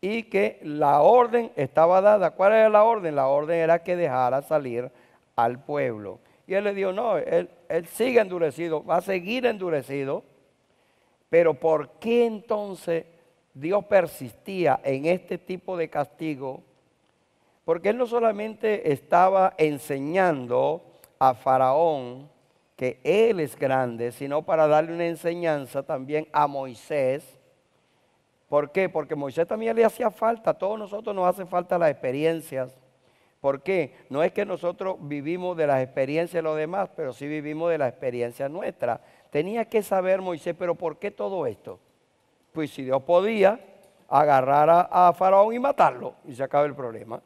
y que la orden estaba dada. ¿Cuál era la orden? La orden era que dejara salir al pueblo. Y él le dijo, no, él, él sigue endurecido, va a seguir endurecido. Pero ¿por qué entonces Dios persistía en este tipo de castigo? Porque él no solamente estaba enseñando a Faraón que él es grande, sino para darle una enseñanza también a Moisés. ¿Por qué? Porque Moisés también le hacía falta, a todos nosotros nos hace falta las experiencias. ¿Por qué? No es que nosotros vivimos de las experiencias de los demás, pero sí vivimos de las experiencias nuestras. Tenía que saber Moisés, pero ¿por qué todo esto? Pues si Dios podía agarrar a, a Faraón y matarlo y se acaba el problema.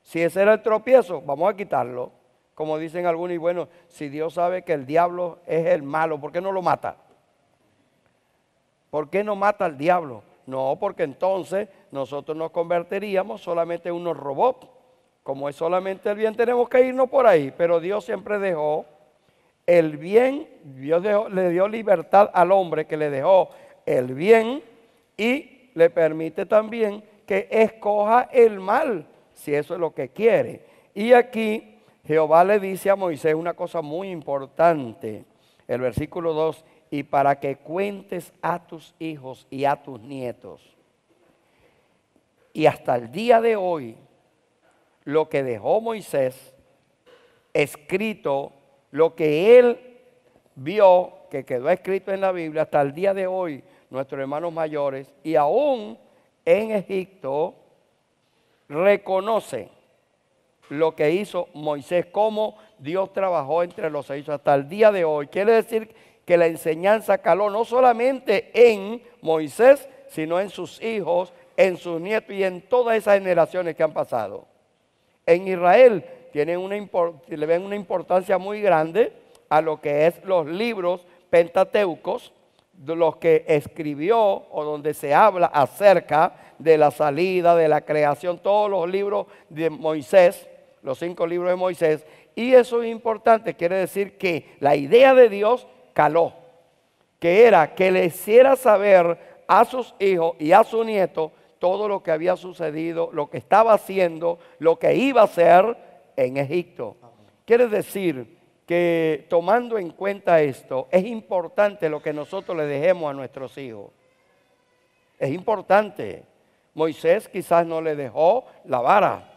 Si ese era el tropiezo, vamos a quitarlo. Como dicen algunos, y bueno, si Dios sabe que el diablo es el malo, ¿por qué no lo mata? ¿Por qué no mata al diablo? No, porque entonces nosotros nos convertiríamos solamente en unos robots. Como es solamente el bien, tenemos que irnos por ahí. Pero Dios siempre dejó el bien, Dios le dio libertad al hombre que le dejó el bien y le permite también que escoja el mal, si eso es lo que quiere. Y aquí Jehová le dice a Moisés una cosa muy importante, el versículo 2, y para que cuentes a tus hijos y a tus nietos. Y hasta el día de hoy, lo que dejó Moisés escrito, lo que él vio, que quedó escrito en la Biblia, hasta el día de hoy, nuestros hermanos mayores, y aún en Egipto, reconocen lo que hizo Moisés, cómo Dios trabajó entre los hijos hasta el día de hoy. Quiere decir que la enseñanza caló no solamente en Moisés, sino en sus hijos, en sus nietos y en todas esas generaciones que han pasado. En Israel tienen una le ven una importancia muy grande a lo que es los libros pentateucos, los que escribió o donde se habla acerca de la salida, de la creación, todos los libros de Moisés los cinco libros de Moisés. Y eso es importante, quiere decir que la idea de Dios caló, que era que le hiciera saber a sus hijos y a su nieto todo lo que había sucedido, lo que estaba haciendo, lo que iba a hacer en Egipto. Quiere decir que tomando en cuenta esto, es importante lo que nosotros le dejemos a nuestros hijos. Es importante. Moisés quizás no le dejó la vara,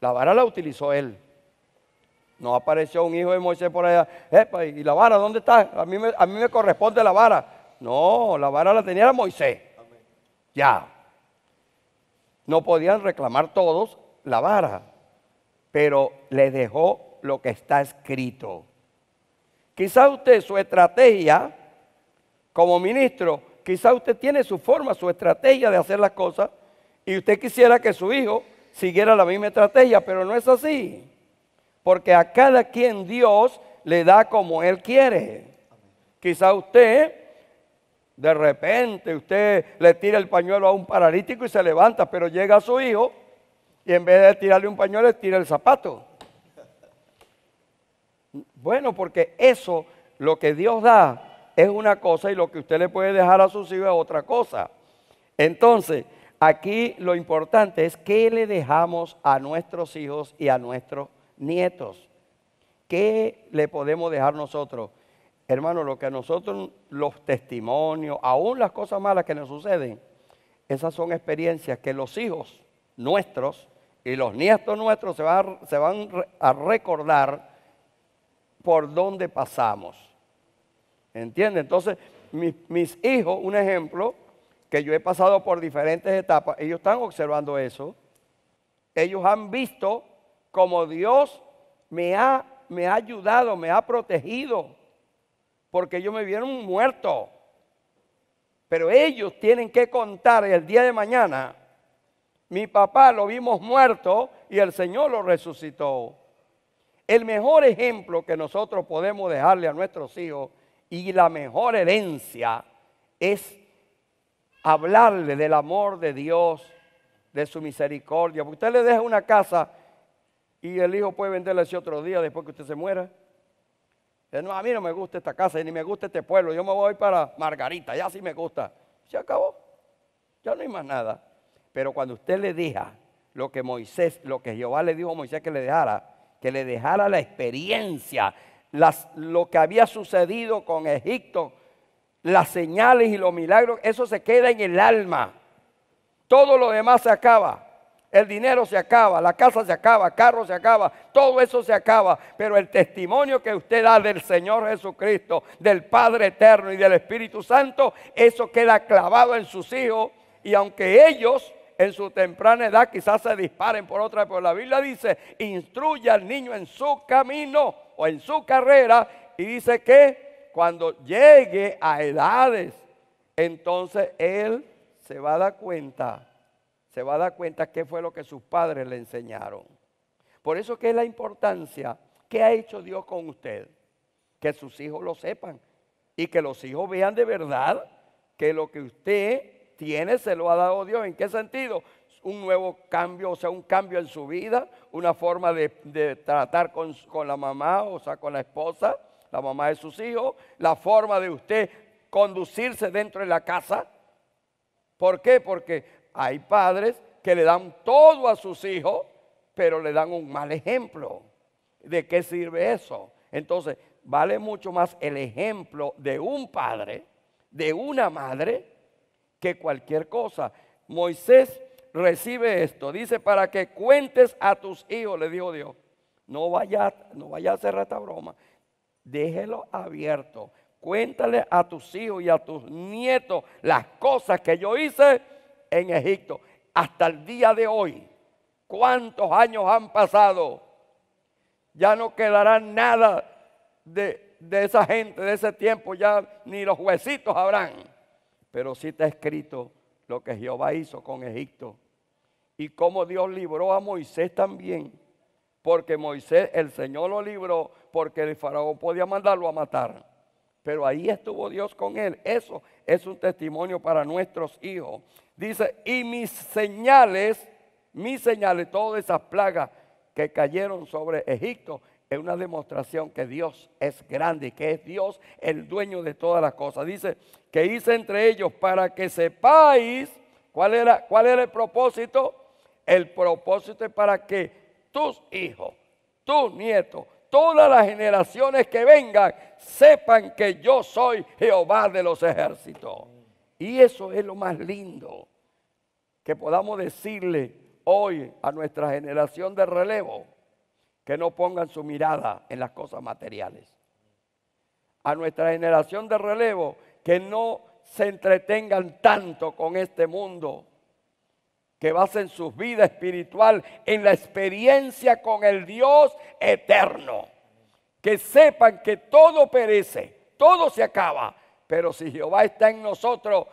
la vara la utilizó él. No apareció un hijo de Moisés por allá. ¿Y la vara dónde está? A mí, me, a mí me corresponde la vara. No, la vara la tenía Moisés. Ya. No podían reclamar todos la vara, pero le dejó lo que está escrito. Quizá usted su estrategia como ministro, quizá usted tiene su forma, su estrategia de hacer las cosas y usted quisiera que su hijo siguiera la misma estrategia, pero no es así. Porque a cada quien Dios le da como Él quiere. Quizá usted, de repente, usted le tira el pañuelo a un paralítico y se levanta, pero llega a su hijo y en vez de tirarle un pañuelo, le tira el zapato. Bueno, porque eso, lo que Dios da, es una cosa y lo que usted le puede dejar a sus hijos es otra cosa. Entonces, Aquí lo importante es qué le dejamos a nuestros hijos y a nuestros nietos. ¿Qué le podemos dejar nosotros? Hermano, lo que a nosotros, los testimonios, aún las cosas malas que nos suceden, esas son experiencias que los hijos nuestros y los nietos nuestros se van, a recordar por dónde pasamos. ¿Entiende? Entonces, mis, hijos, un ejemplo, que yo he pasado por diferentes etapas, ellos están observando eso. Ellos han visto como Dios me ha ayudado, me ha protegido, porque ellos me vieron muerto. Pero ellos tienen que contar el día de mañana, mi papá lo vimos muerto y el Señor lo resucitó. El mejor ejemplo que nosotros podemos dejarle a nuestros hijos y la mejor herencia es hablarle del amor de Dios, de su misericordia. Porque usted le deja una casa y el hijo puede venderla ese otro día después que usted se muera. No, a mí no me gusta esta casa ni me gusta este pueblo. Yo me voy para Margarita, ya sí me gusta. Se acabó. Ya no hay más nada. Pero cuando usted le deja lo que Moisés, lo que Jehová le dijo a Moisés que le dejara, que le dejara la experiencia, las, lo que había sucedido con Egipto, las señales y los milagros, eso se queda en el alma. Todo lo demás se acaba. El dinero se acaba, la casa se acaba, carro se acaba, todo eso se acaba. Pero el testimonio que usted da del Señor Jesucristo, del Padre Eterno y del Espíritu Santo, eso queda clavado en sus hijos. Y aunque ellos en su temprana edad quizás se disparen por otra, pero la Biblia dice, instruye al niño en su camino o en su carrera. Y dice que cuando llegue a edades, entonces él se va a dar cuenta se va a dar cuenta qué fue lo que sus padres le enseñaron. Por eso que es la importancia que ha hecho Dios con usted. Que sus hijos lo sepan y que los hijos vean de verdad que lo que usted tiene se lo ha dado Dios. ¿En qué sentido? Un nuevo cambio, o sea, un cambio en su vida, una forma de, tratar con, con la mamá, o sea, con la esposa, la mamá de sus hijos, la forma de usted conducirse dentro de la casa. ¿Por qué? Porque hay padres que le dan todo a sus hijos, pero le dan un mal ejemplo. ¿De qué sirve eso? Entonces, vale mucho más el ejemplo de un padre, de una madre, que cualquier cosa. Moisés recibe esto, dice, para que cuentes a tus hijos, le dijo Dios. No vaya, no vaya a hacer esta broma. Déjelo abierto. Cuéntale a tus hijos y a tus nietos las cosas que yo hice en Egipto. Hasta el día de hoy, ¿cuántos años han pasado? Ya no quedará nada de, esa gente, de ese tiempo, ya ni los huesitos habrán. Pero sí está escrito lo que Jehová hizo con Egipto y cómo Dios libró a Moisés también. Porque Moisés, el Señor lo libró porque el faraón podía mandarlo a matar. Pero ahí estuvo Dios con él. Eso es un testimonio para nuestros hijos. Dice, y mis señales, mis señales, todas esas plagas que cayeron sobre Egipto, es una demostración que Dios es grande, que es Dios el dueño de todas las cosas. Dice que hice entre ellos para que sepáis cuál era, cuál era el propósito. El propósito es para que tus hijos, tus nietos, todas las generaciones que vengan sepan que yo soy Jehová de los ejércitos. Y eso es lo más lindo, que podamos decirle hoy a nuestra generación de relevo que no pongan su mirada en las cosas materiales. A nuestra generación de relevo que no se entretengan tanto con este mundo, que basen su vida espiritual en la experiencia con el Dios eterno. Que sepan que todo perece, todo se acaba, pero si Jehová está en nosotros,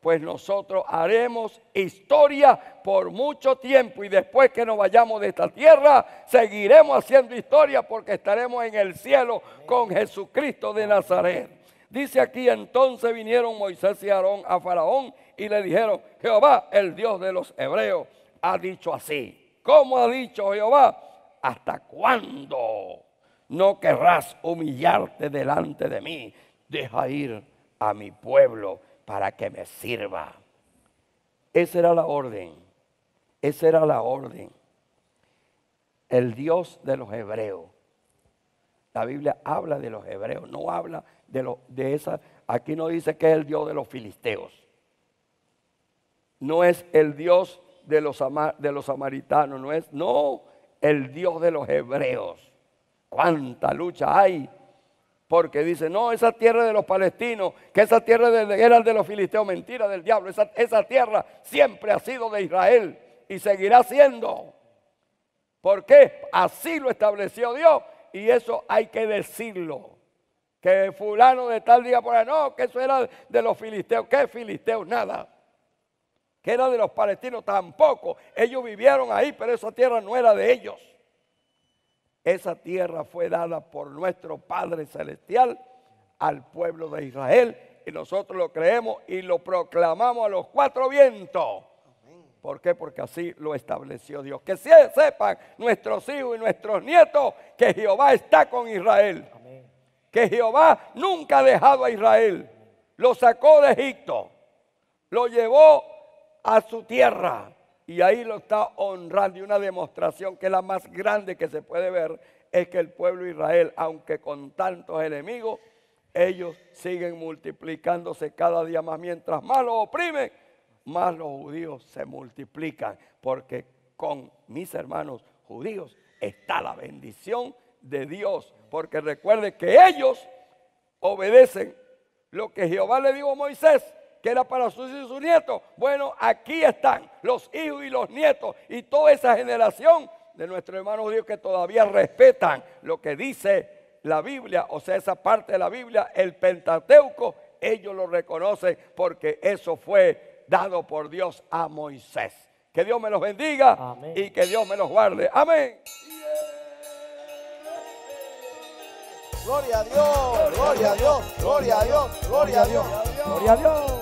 pues nosotros haremos historia por mucho tiempo y después que nos vayamos de esta tierra, seguiremos haciendo historia porque estaremos en el cielo con Jesucristo de Nazaret. Dice aquí entonces vinieron Moisés y Aarón a Faraón y le dijeron, Jehová, el Dios de los hebreos, ha dicho así. ¿Cómo ha dicho Jehová? ¿Hasta cuándo no querrás humillarte delante de mí? Deja ir a mi pueblo para que me sirva. Esa era la orden. Esa era la orden. El Dios de los hebreos. La Biblia habla de los hebreos, no habla de, lo, de esa. Aquí no dice que es el Dios de los filisteos. No es el Dios de los, de los samaritanos, no es, no, el Dios de los hebreos. Cuánta lucha hay porque dice, no, esa tierra de los palestinos, que esa tierra de, era de los filisteos, mentira del diablo. Esa, esa tierra siempre ha sido de Israel y seguirá siendo. ¿Por qué? Así lo estableció Dios y eso hay que decirlo. Que fulano de tal día por ahí, no, que eso era de los filisteos. ¿Qué filisteos? Nada. Que era de los palestinos tampoco. Ellos vivieron ahí, pero esa tierra no era de ellos. Esa tierra fue dada por nuestro Padre Celestial al pueblo de Israel y nosotros lo creemos y lo proclamamos a los cuatro vientos. ¿Por qué? Porque así lo estableció Dios. Que sepan nuestros hijos y nuestros nietos que Jehová está con Israel. Que Jehová nunca ha dejado a Israel. Lo sacó de Egipto. Lo llevó a su tierra y ahí lo está honrando. Y una demostración que es la más grande que se puede ver es que el pueblo de Israel, aunque con tantos enemigos, ellos siguen multiplicándose cada día más. Mientras más los oprimen, más los judíos se multiplican. Porque con mis hermanos judíos está la bendición de Dios. Porque recuerde que ellos obedecen lo que Jehová le dijo a Moisés, que era para sus hijos y sus nietos. Bueno, aquí están los hijos y los nietos y toda esa generación de nuestros hermanos judíos que todavía respetan lo que dice la Biblia, o sea, esa parte de la Biblia, el Pentateuco, ellos lo reconocen porque eso fue dado por Dios a Moisés. Que Dios me los bendiga Amén. y que Dios me los guarde. Amén. Gloria a Dios, gloria a Dios, gloria a Dios, gloria a Dios. Gloria a Dios.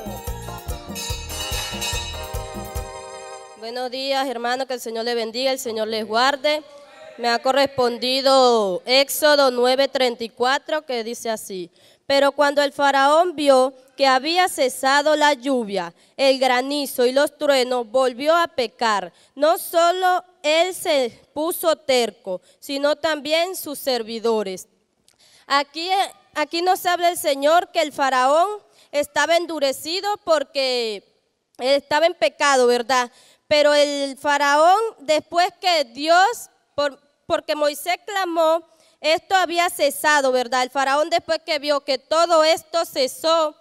Buenos días, hermano, que el Señor le bendiga, el Señor les guarde. Me ha correspondido Éxodo 9:34 que dice así. Pero cuando el faraón vio que había cesado la lluvia, el granizo y los truenos, volvió a pecar. No solo él se puso terco, sino también sus servidores. Aquí, aquí nos habla el Señor que el faraón estaba endurecido porque estaba en pecado, ¿verdad? Pero el faraón, después que Dios, por- porque Moisés clamó, esto había cesado, ¿verdad? El faraón después que vio que todo esto cesó,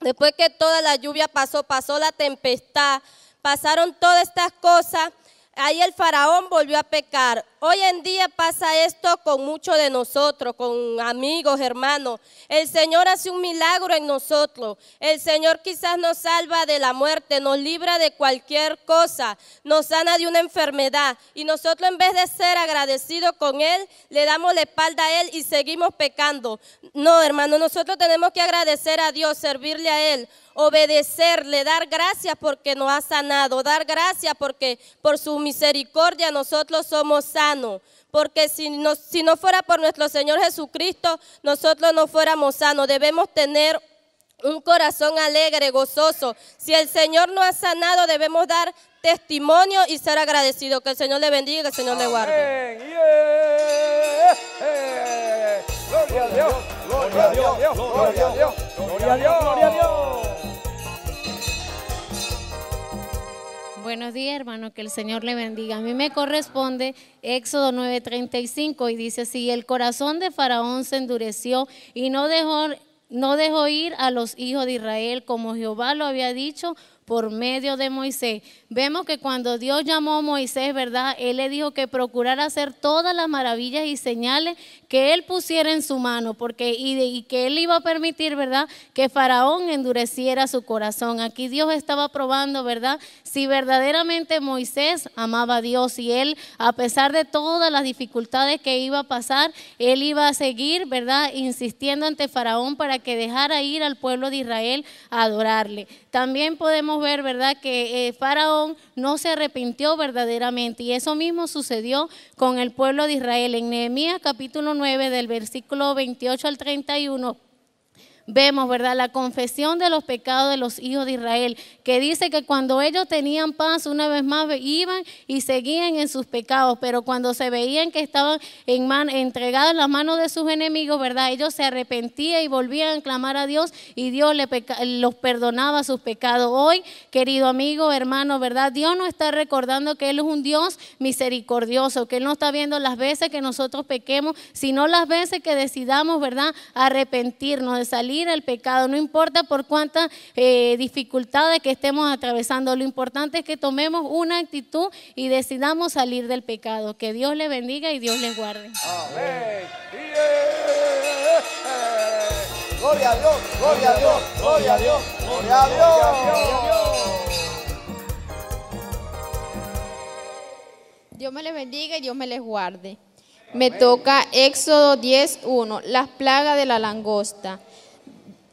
después que toda la lluvia pasó, pasó la tempestad, pasaron todas estas cosas, ahí el faraón volvió a pecar. Hoy en día pasa esto con muchos de nosotros, con amigos, hermanos. El Señor hace un milagro en nosotros. El Señor quizás nos salva de la muerte, nos libra de cualquier cosa, nos sana de una enfermedad. Y nosotros en vez de ser agradecidos con Él, le damos la espalda a Él y seguimos pecando. No, hermano, nosotros tenemos que agradecer a Dios, servirle a Él obedecerle, dar gracias porque nos ha sanado, dar gracias porque por su misericordia nosotros somos sanos. Porque si no, si no fuera por nuestro Señor Jesucristo, nosotros no fuéramos sanos. Debemos tener un corazón alegre, gozoso. Si el Señor nos ha sanado, debemos dar testimonio y ser agradecidos. Que el Señor le bendiga y que el Señor le guarde. Gloria a Dios. Gloria a Dios. Gloria a Dios. Gloria a Dios. Gloria a Dios. Buenos días, hermano, que el Señor le bendiga. A mí me corresponde Éxodo 9:35 y dice así, el corazón de Faraón se endureció y no dejó, no dejó ir a los hijos de Israel como Jehová lo había dicho por medio de Moisés. Vemos que cuando Dios llamó a Moisés, ¿verdad? Él le dijo que procurara hacer todas las maravillas y señales que él pusiera en su mano, porque y, y que él iba a permitir, ¿verdad? Que Faraón endureciera su corazón. Aquí Dios estaba probando, ¿verdad? Si verdaderamente Moisés amaba a Dios y él, a pesar de todas las dificultades que iba a pasar, él iba a seguir, ¿verdad? Insistiendo ante Faraón para que dejara ir al pueblo de Israel a adorarle. También podemos ver, ¿verdad?, que eh, Faraón no se arrepintió verdaderamente y eso mismo sucedió con el pueblo de Israel. En Nehemías capítulo 9 del versículo 28 al 31 vemos, ¿verdad? La confesión de los pecados de los hijos de Israel, que dice que cuando ellos tenían paz, una vez más iban y seguían en sus pecados, pero cuando se veían que estaban en man- entregados en las manos de sus enemigos, ¿verdad? Ellos se arrepentían y volvían a clamar a Dios y Dios los perdonaba sus pecados. Hoy, querido amigo, hermano, ¿verdad? Dios nos está recordando que Él es un Dios misericordioso, que Él no está viendo las veces que nosotros pequemos, sino las veces que decidamos, ¿verdad? Arrepentirnos de salir al pecado. No importa por cuántas eh, dificultades que estemos atravesando, lo importante es que tomemos una actitud y decidamos salir del pecado. Que Dios le bendiga y Dios les guarde. Amén. Gloria a Dios, gloria a Dios, gloria a Dios, gloria a Dios. Dios me les bendiga y Dios me les guarde. Me toca Éxodo 10.1, las plagas de la langosta.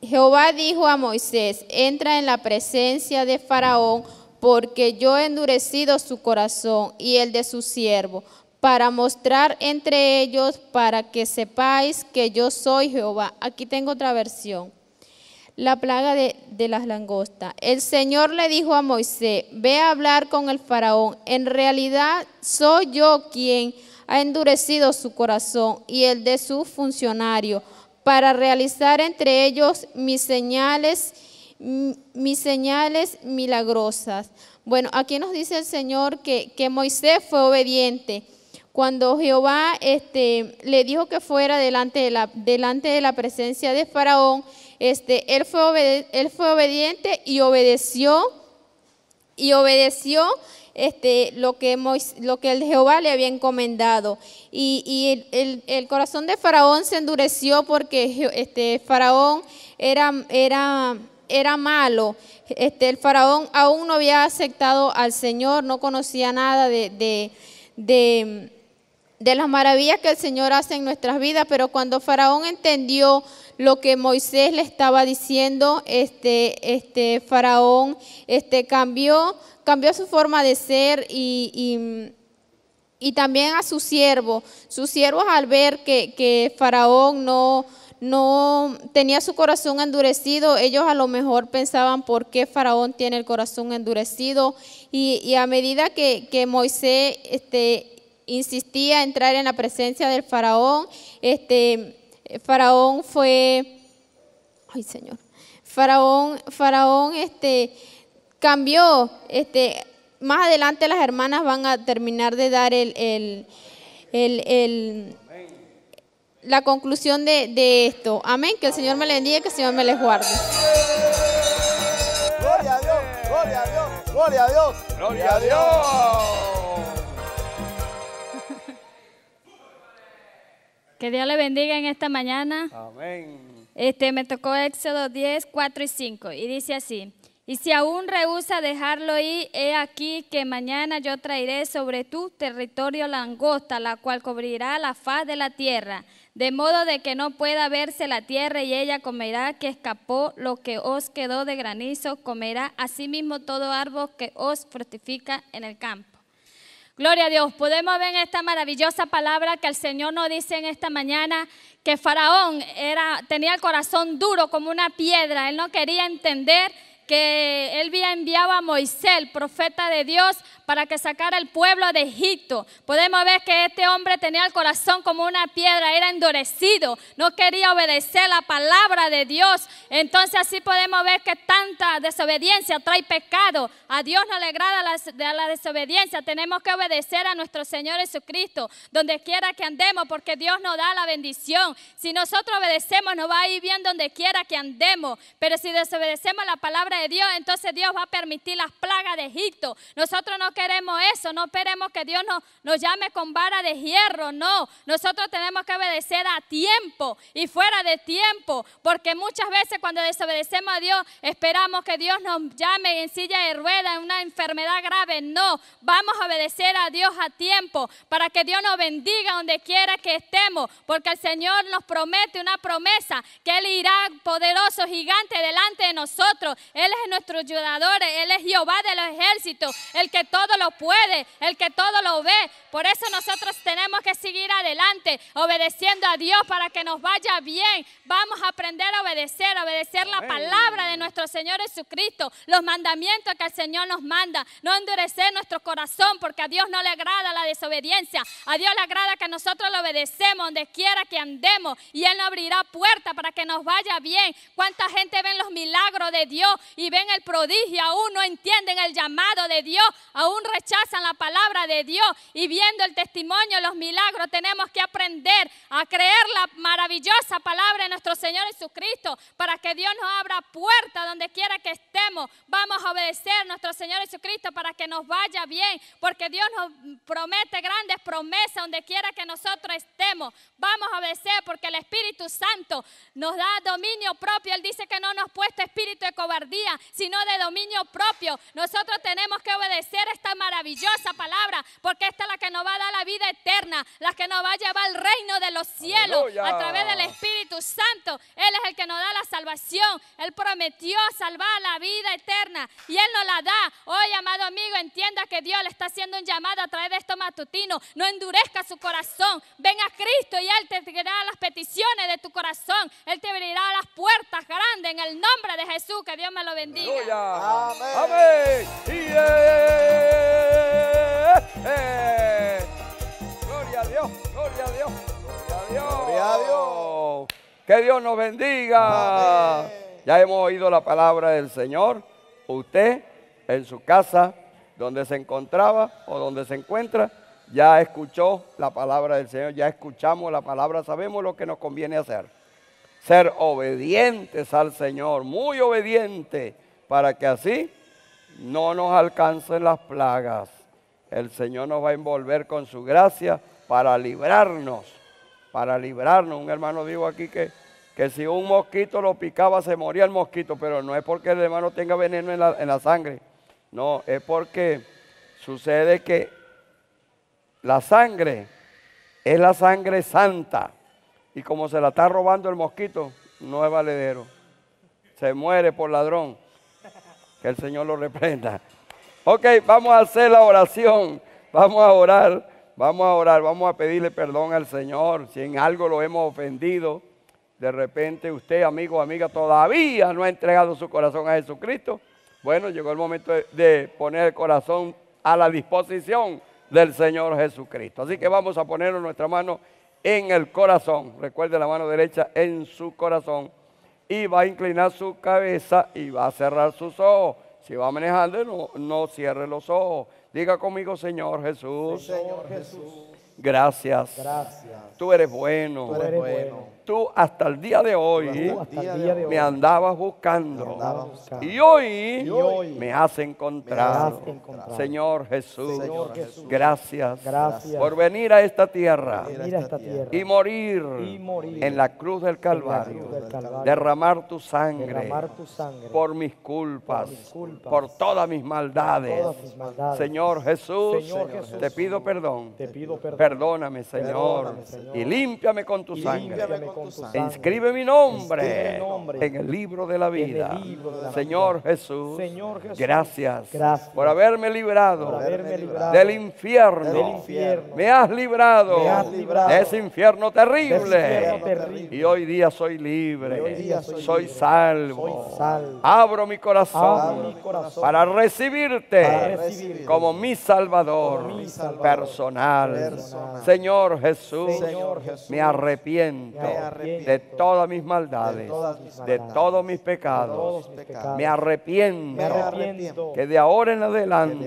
Jehová dijo a Moisés, entra en la presencia de Faraón, porque yo he endurecido su corazón y el de su siervo, para mostrar entre ellos, para que sepáis que yo soy Jehová. Aquí tengo otra versión la plaga de, de las langostas. El Señor le dijo a Moisés, ve a hablar con el faraón. En realidad soy yo quien ha endurecido su corazón y el de su funcionario para realizar entre ellos mis señales, mis señales milagrosas. Bueno, aquí nos dice el Señor que, que Moisés fue obediente. Cuando Jehová este, le dijo que fuera delante de la, delante de la presencia de Faraón, este, él, fue él fue obediente y obedeció, y obedeció este, lo, que el Jehová le había encomendado. Y, el, corazón de Faraón se endureció porque este, Faraón era, malo. Este, el Faraón aún no había aceptado al Señor, no conocía nada de, de las maravillas que el Señor hace en nuestras vidas, pero cuando Faraón entendió lo que Moisés le estaba diciendo, este, este Faraón este, cambió, cambió su forma de ser y, y- también a su siervo. Sus siervos al ver que, que Faraón no, no tenía su corazón endurecido, ellos a lo mejor pensaban por qué Faraón tiene el corazón endurecido. Y, y a medida que, que Moisés este, insistía en entrar en la presencia del Faraón, este, Faraón fue, ay Señor, Faraón, Faraón este, cambió, este, más adelante las hermanas van a terminar de dar el, el- el- el- la conclusión de, de esto. Amén. Que el Señor me le bendiga y que el Señor me les guarde. Gloria a Dios, gloria a Dios, gloria a Dios. Gloria a Dios. Que Dios le bendiga en esta mañana. Amén. Este, me tocó Éxodo 10, 4 y 5 y dice así, y si aún rehúsa dejarlo ir, he aquí que mañana yo traeré sobre tu territorio langosta, la cual cubrirá la faz de la tierra, de modo de que no pueda verse la tierra y ella comerá que escapó lo que os quedó de granizo, comerá asimismo todo árbol que os fructifica en el campo. Gloria a Dios. Podemos ver esta maravillosa palabra que el Señor nos dice en esta mañana que Faraón era, tenía el corazón duro como una piedra. Él no quería entender que él había enviado a Moisés, el profeta de Dios, para que sacara el pueblo de Egipto. Podemos ver que este hombre tenía el corazón como una piedra, era endurecido, no quería obedecer la palabra de Dios. Entonces así podemos ver que tanta desobediencia trae pecado. A Dios no le agrada la, de la desobediencia. Tenemos que obedecer a nuestro Señor Jesucristo, donde quiera que andemos, porque Dios nos da la bendición. Si nosotros obedecemos, nos va a ir bien donde quiera que andemos. Pero si desobedecemos la palabra Dios, entonces Dios va a permitir las plagas de Egipto. Nosotros no queremos eso, no esperemos que Dios nos, nos llame con vara de hierro, no. Nosotros tenemos que obedecer a tiempo y fuera de tiempo, porque muchas veces cuando desobedecemos a Dios, esperamos que Dios nos llame en silla de ruedas, en una enfermedad grave. No, vamos a obedecer a Dios a tiempo para que Dios nos bendiga donde quiera que estemos, porque el Señor nos promete una promesa que Él irá poderoso, gigante delante de nosotros. Él es nuestro ayudador, Él es Jehová de los ejércitos, el que todo lo puede, el que todo lo ve. Por eso nosotros tenemos que seguir adelante, obedeciendo a Dios para que nos vaya bien. Vamos a aprender a obedecer, a obedecer la palabra de nuestro Señor Jesucristo, los mandamientos que el Señor nos manda. No endurecer nuestro corazón, porque a Dios no le agrada la desobediencia. A Dios le agrada que nosotros lo obedecemos donde quiera que andemos y Él nos abrirá puertas para que nos vaya bien. ¿Cuánta gente ven los milagros de Dios y ven el prodigio? Aún no entienden el llamado de Dios, aún rechazan la palabra de Dios y viendo el testimonio, los milagros, tenemos que aprender a creer la maravillosa palabra de nuestro Señor Jesucristo para que Dios nos abra puertas donde quiera que estemos. Vamos a obedecer a nuestro Señor Jesucristo para que nos vaya bien, porque Dios nos promete grandes promesas donde quiera que nosotros estemos. Vamos a obedecer porque el Espíritu Santo nos da dominio propio. Él dice que no nos ha puesto espíritu de cobardía, sino de dominio propio. Nosotros tenemos que obedecer esta maravillosa palabra, porque esta es la que nos va a dar la vida eterna, la que nos va a llevar al reino de los cielos Aleluya. a través del Espíritu Santo. Él es el que nos da la salvación. Él prometió salvar la vida eterna y Él nos la da. Hoy, amado amigo, entienda que Dios le está haciendo un llamado a través de esto matutino. No endurezca su corazón. Ven a Cristo y Él te dará las peticiones de tu corazón. Él te abrirá las puertas grandes en el nombre de Jesús. Que Dios me lo bendiga. Aleluya. Amén. Amén. Y, eh, eh. Gloria a Dios, gloria a Dios, gloria a Dios. Gloria a Dios. Que Dios nos bendiga. Amén. Ya hemos oído la palabra del Señor. Usted en su casa donde se encontraba o donde se encuentra, ya escuchó la palabra del Señor, ya escuchamos la palabra, sabemos lo que nos conviene hacer. Ser obedientes al Señor, muy obedientes, para que así no nos alcancen las plagas. El Señor nos va a envolver con su gracia para librarnos, para librarnos. Un hermano dijo aquí que, que si un mosquito lo picaba se moría el mosquito, pero no es porque el hermano tenga veneno en la, en la sangre, no, es porque sucede que la sangre es la sangre santa y como se la está robando el mosquito, no es valedero. Se muere por ladrón. Que el Señor lo reprenda. Ok, vamos a hacer la oración. Vamos a orar. Vamos a orar. Vamos a pedirle perdón al Señor. Si en algo lo hemos ofendido, de repente usted, amigo o amiga, todavía no ha entregado su corazón a Jesucristo. Bueno, llegó el momento de, poner el corazón a la disposición del Señor Jesucristo. Así que vamos a poner nuestra mano en el corazón. Recuerde la mano derecha en su corazón y va a inclinar su cabeza y va a cerrar sus ojos. Si va manejando, no, no cierre los ojos. Diga conmigo, Señor Jesús. Señor Jesús, Gracias. Gracias. Tú eres bueno. Tú eres bueno. Tú hasta el día de hoy día de me andabas buscando. me andabas buscando. Y hoy, Y hoy me has encontrado. me has encontrado. Señor Jesús, Señor Jesús. gracias, Gracias. por venir a esta tierra Mira esta tierra. y morir, Y morir en la cruz del Calvario, cruz del Calvario. derramar tu sangre Derramar tu sangre por mis culpas, por mis culpas, por todas mis maldades. todas mis maldades. Señor Jesús, Señor Jesús, te pido perdón. Te pido perdón. Perdóname, Señor, Perdóname, Señor. y límpiame con tu Y sangre. límpiame con tu sangre. Inscribe mi nombre, en el libro de la vida. Señor Jesús, gracias, por haberme librado, del infierno. Me has librado, de ese infierno terrible. Y hoy día soy libre. Soy salvo. Abro mi corazón, para recibirte, como mi Salvador, personal. Señor Jesús, me arrepiento arrepiento de todas mis maldades, de todas mis de maldades, todos mis todos pecados. mis pecados. Me arrepiento Me arrepiento que de ahora en ahora adelante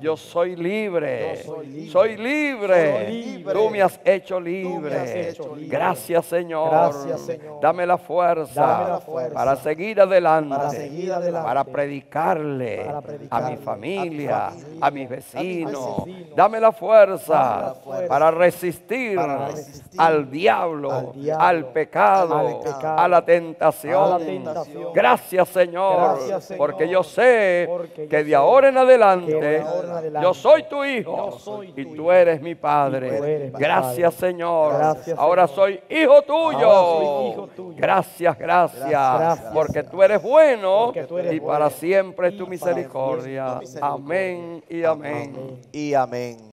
yo soy libre. Yo soy libre. Soy libre. Soy libre. Tú me has hecho libre. has hecho libre. Gracias, Señor. Gracias, Señor. Dame la fuerza, Dame la fuerza para seguir adelante. para seguir adelante, para predicarle, para a mi familia, a mi familia, a mis vecinos. Dame la fuerza, Dame la fuerza para resistir, para resistir al diablo, al diablo, al pecado, al pecado, a la tentación. a la tentación. Gracias, Señor, Gracias, Señor, porque yo sé porque yo que de sé ahora en adelante, que de ahora en adelante yo soy tu hijo soy y tu tú hijo eres mi padre. eres Gracias, padre. Señor. Gracias, ahora Señor. soy hijo tuyo. Ahora soy hijo tuyo. Gracias, gracias, Gracias. porque tú eres bueno Porque tú eres y bueno. para siempre es Y tu para misericordia. siempre es tu misericordia. Amén y amén. y amén.